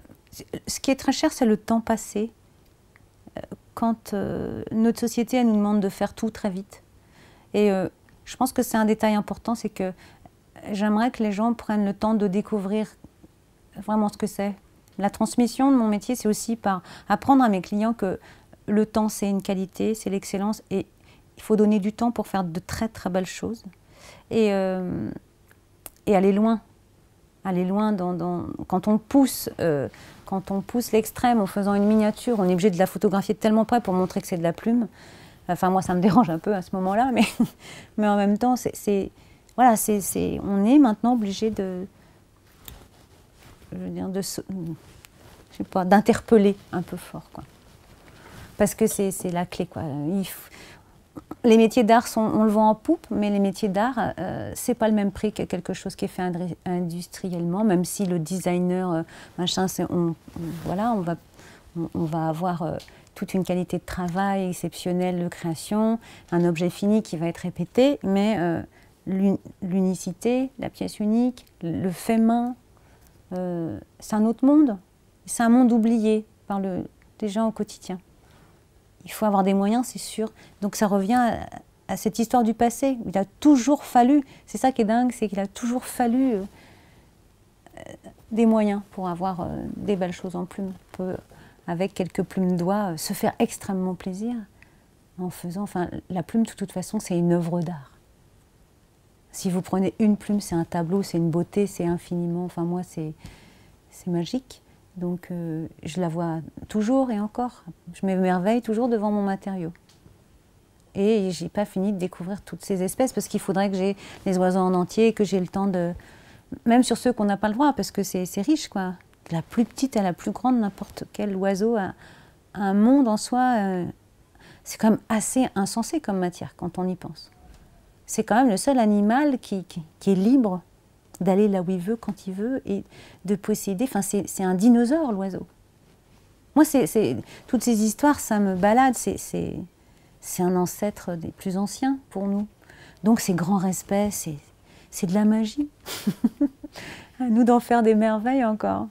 ce qui est très cher, c'est le temps passé. Euh, quand euh, notre société elle nous demande de faire tout très vite. Et je pense que c'est un détail important, c'est que j'aimerais que les gens prennent le temps de découvrir vraiment ce que c'est. La transmission de mon métier, c'est aussi par apprendre à mes clients que le temps, c'est une qualité, c'est l'excellence, et il faut donner du temps pour faire de très très belles choses. Et, et aller loin aller loin quand on pousse euh, quand on pousse l'extrême en faisant une miniature, on est obligé de la photographier tellement près pour montrer que c'est de la plume. Enfin moi ça me dérange un peu à ce moment-là, mais, <laughs> en même temps voilà on est maintenant obligé de je veux dire d'interpeller un peu fort quoi parce que c'est la clé quoi. Les métiers d'art, on le vend en poupe, mais les métiers d'art, euh, c'est pas le même prix que quelque chose qui est fait industriellement, même si le designer, euh, machin, on, voilà, on va, avoir euh, toute une qualité de travail exceptionnelle de création, un objet fini qui va être répété, mais l'unicité, la pièce unique, le fait main, c'est un autre monde. C'est un monde oublié par le, les gens au quotidien il faut avoir des moyens, c'est sûr. Donc ça revient à, cette histoire du passé. Il a toujours fallu, c'est ça qui est dingue, c'est qu'il a toujours fallu euh, des moyens pour avoir euh, des belles choses en plumes. On peut, avec quelques plumes euh, se faire extrêmement plaisir en faisant. Enfin, la plume, de toute façon, c'est une œuvre d'art. Si vous prenez une plume, c'est un tableau, c'est une beauté, c'est infiniment. Enfin, moi, c'est magique. Donc euh, je la vois toujours et encore. Je m'émerveille toujours devant mon matériau. Et j'ai pas fini de découvrir toutes ces espèces parce qu'il faudrait que j'ai les oiseaux en entier, que j'ai le temps de. Même sur ceux qu'on n'a pas le droit, parce que c'est riche, quoi. De la plus petite à la plus grande, n'importe quel oiseau a, un monde en soi. Euh, c'est quand même assez insensé comme matière quand on y pense. C'est quand même le seul animal qui est libre d'aller là où il veut, quand il veut, et de posséder. Enfin, c'est un dinosaure, l'oiseau. Moi, c'est toutes ces histoires, ça me balade. C'est un ancêtre des plus anciens pour nous. Donc, c'est grand respect, c'est de la magie. <laughs> à nous d'en faire des merveilles encore.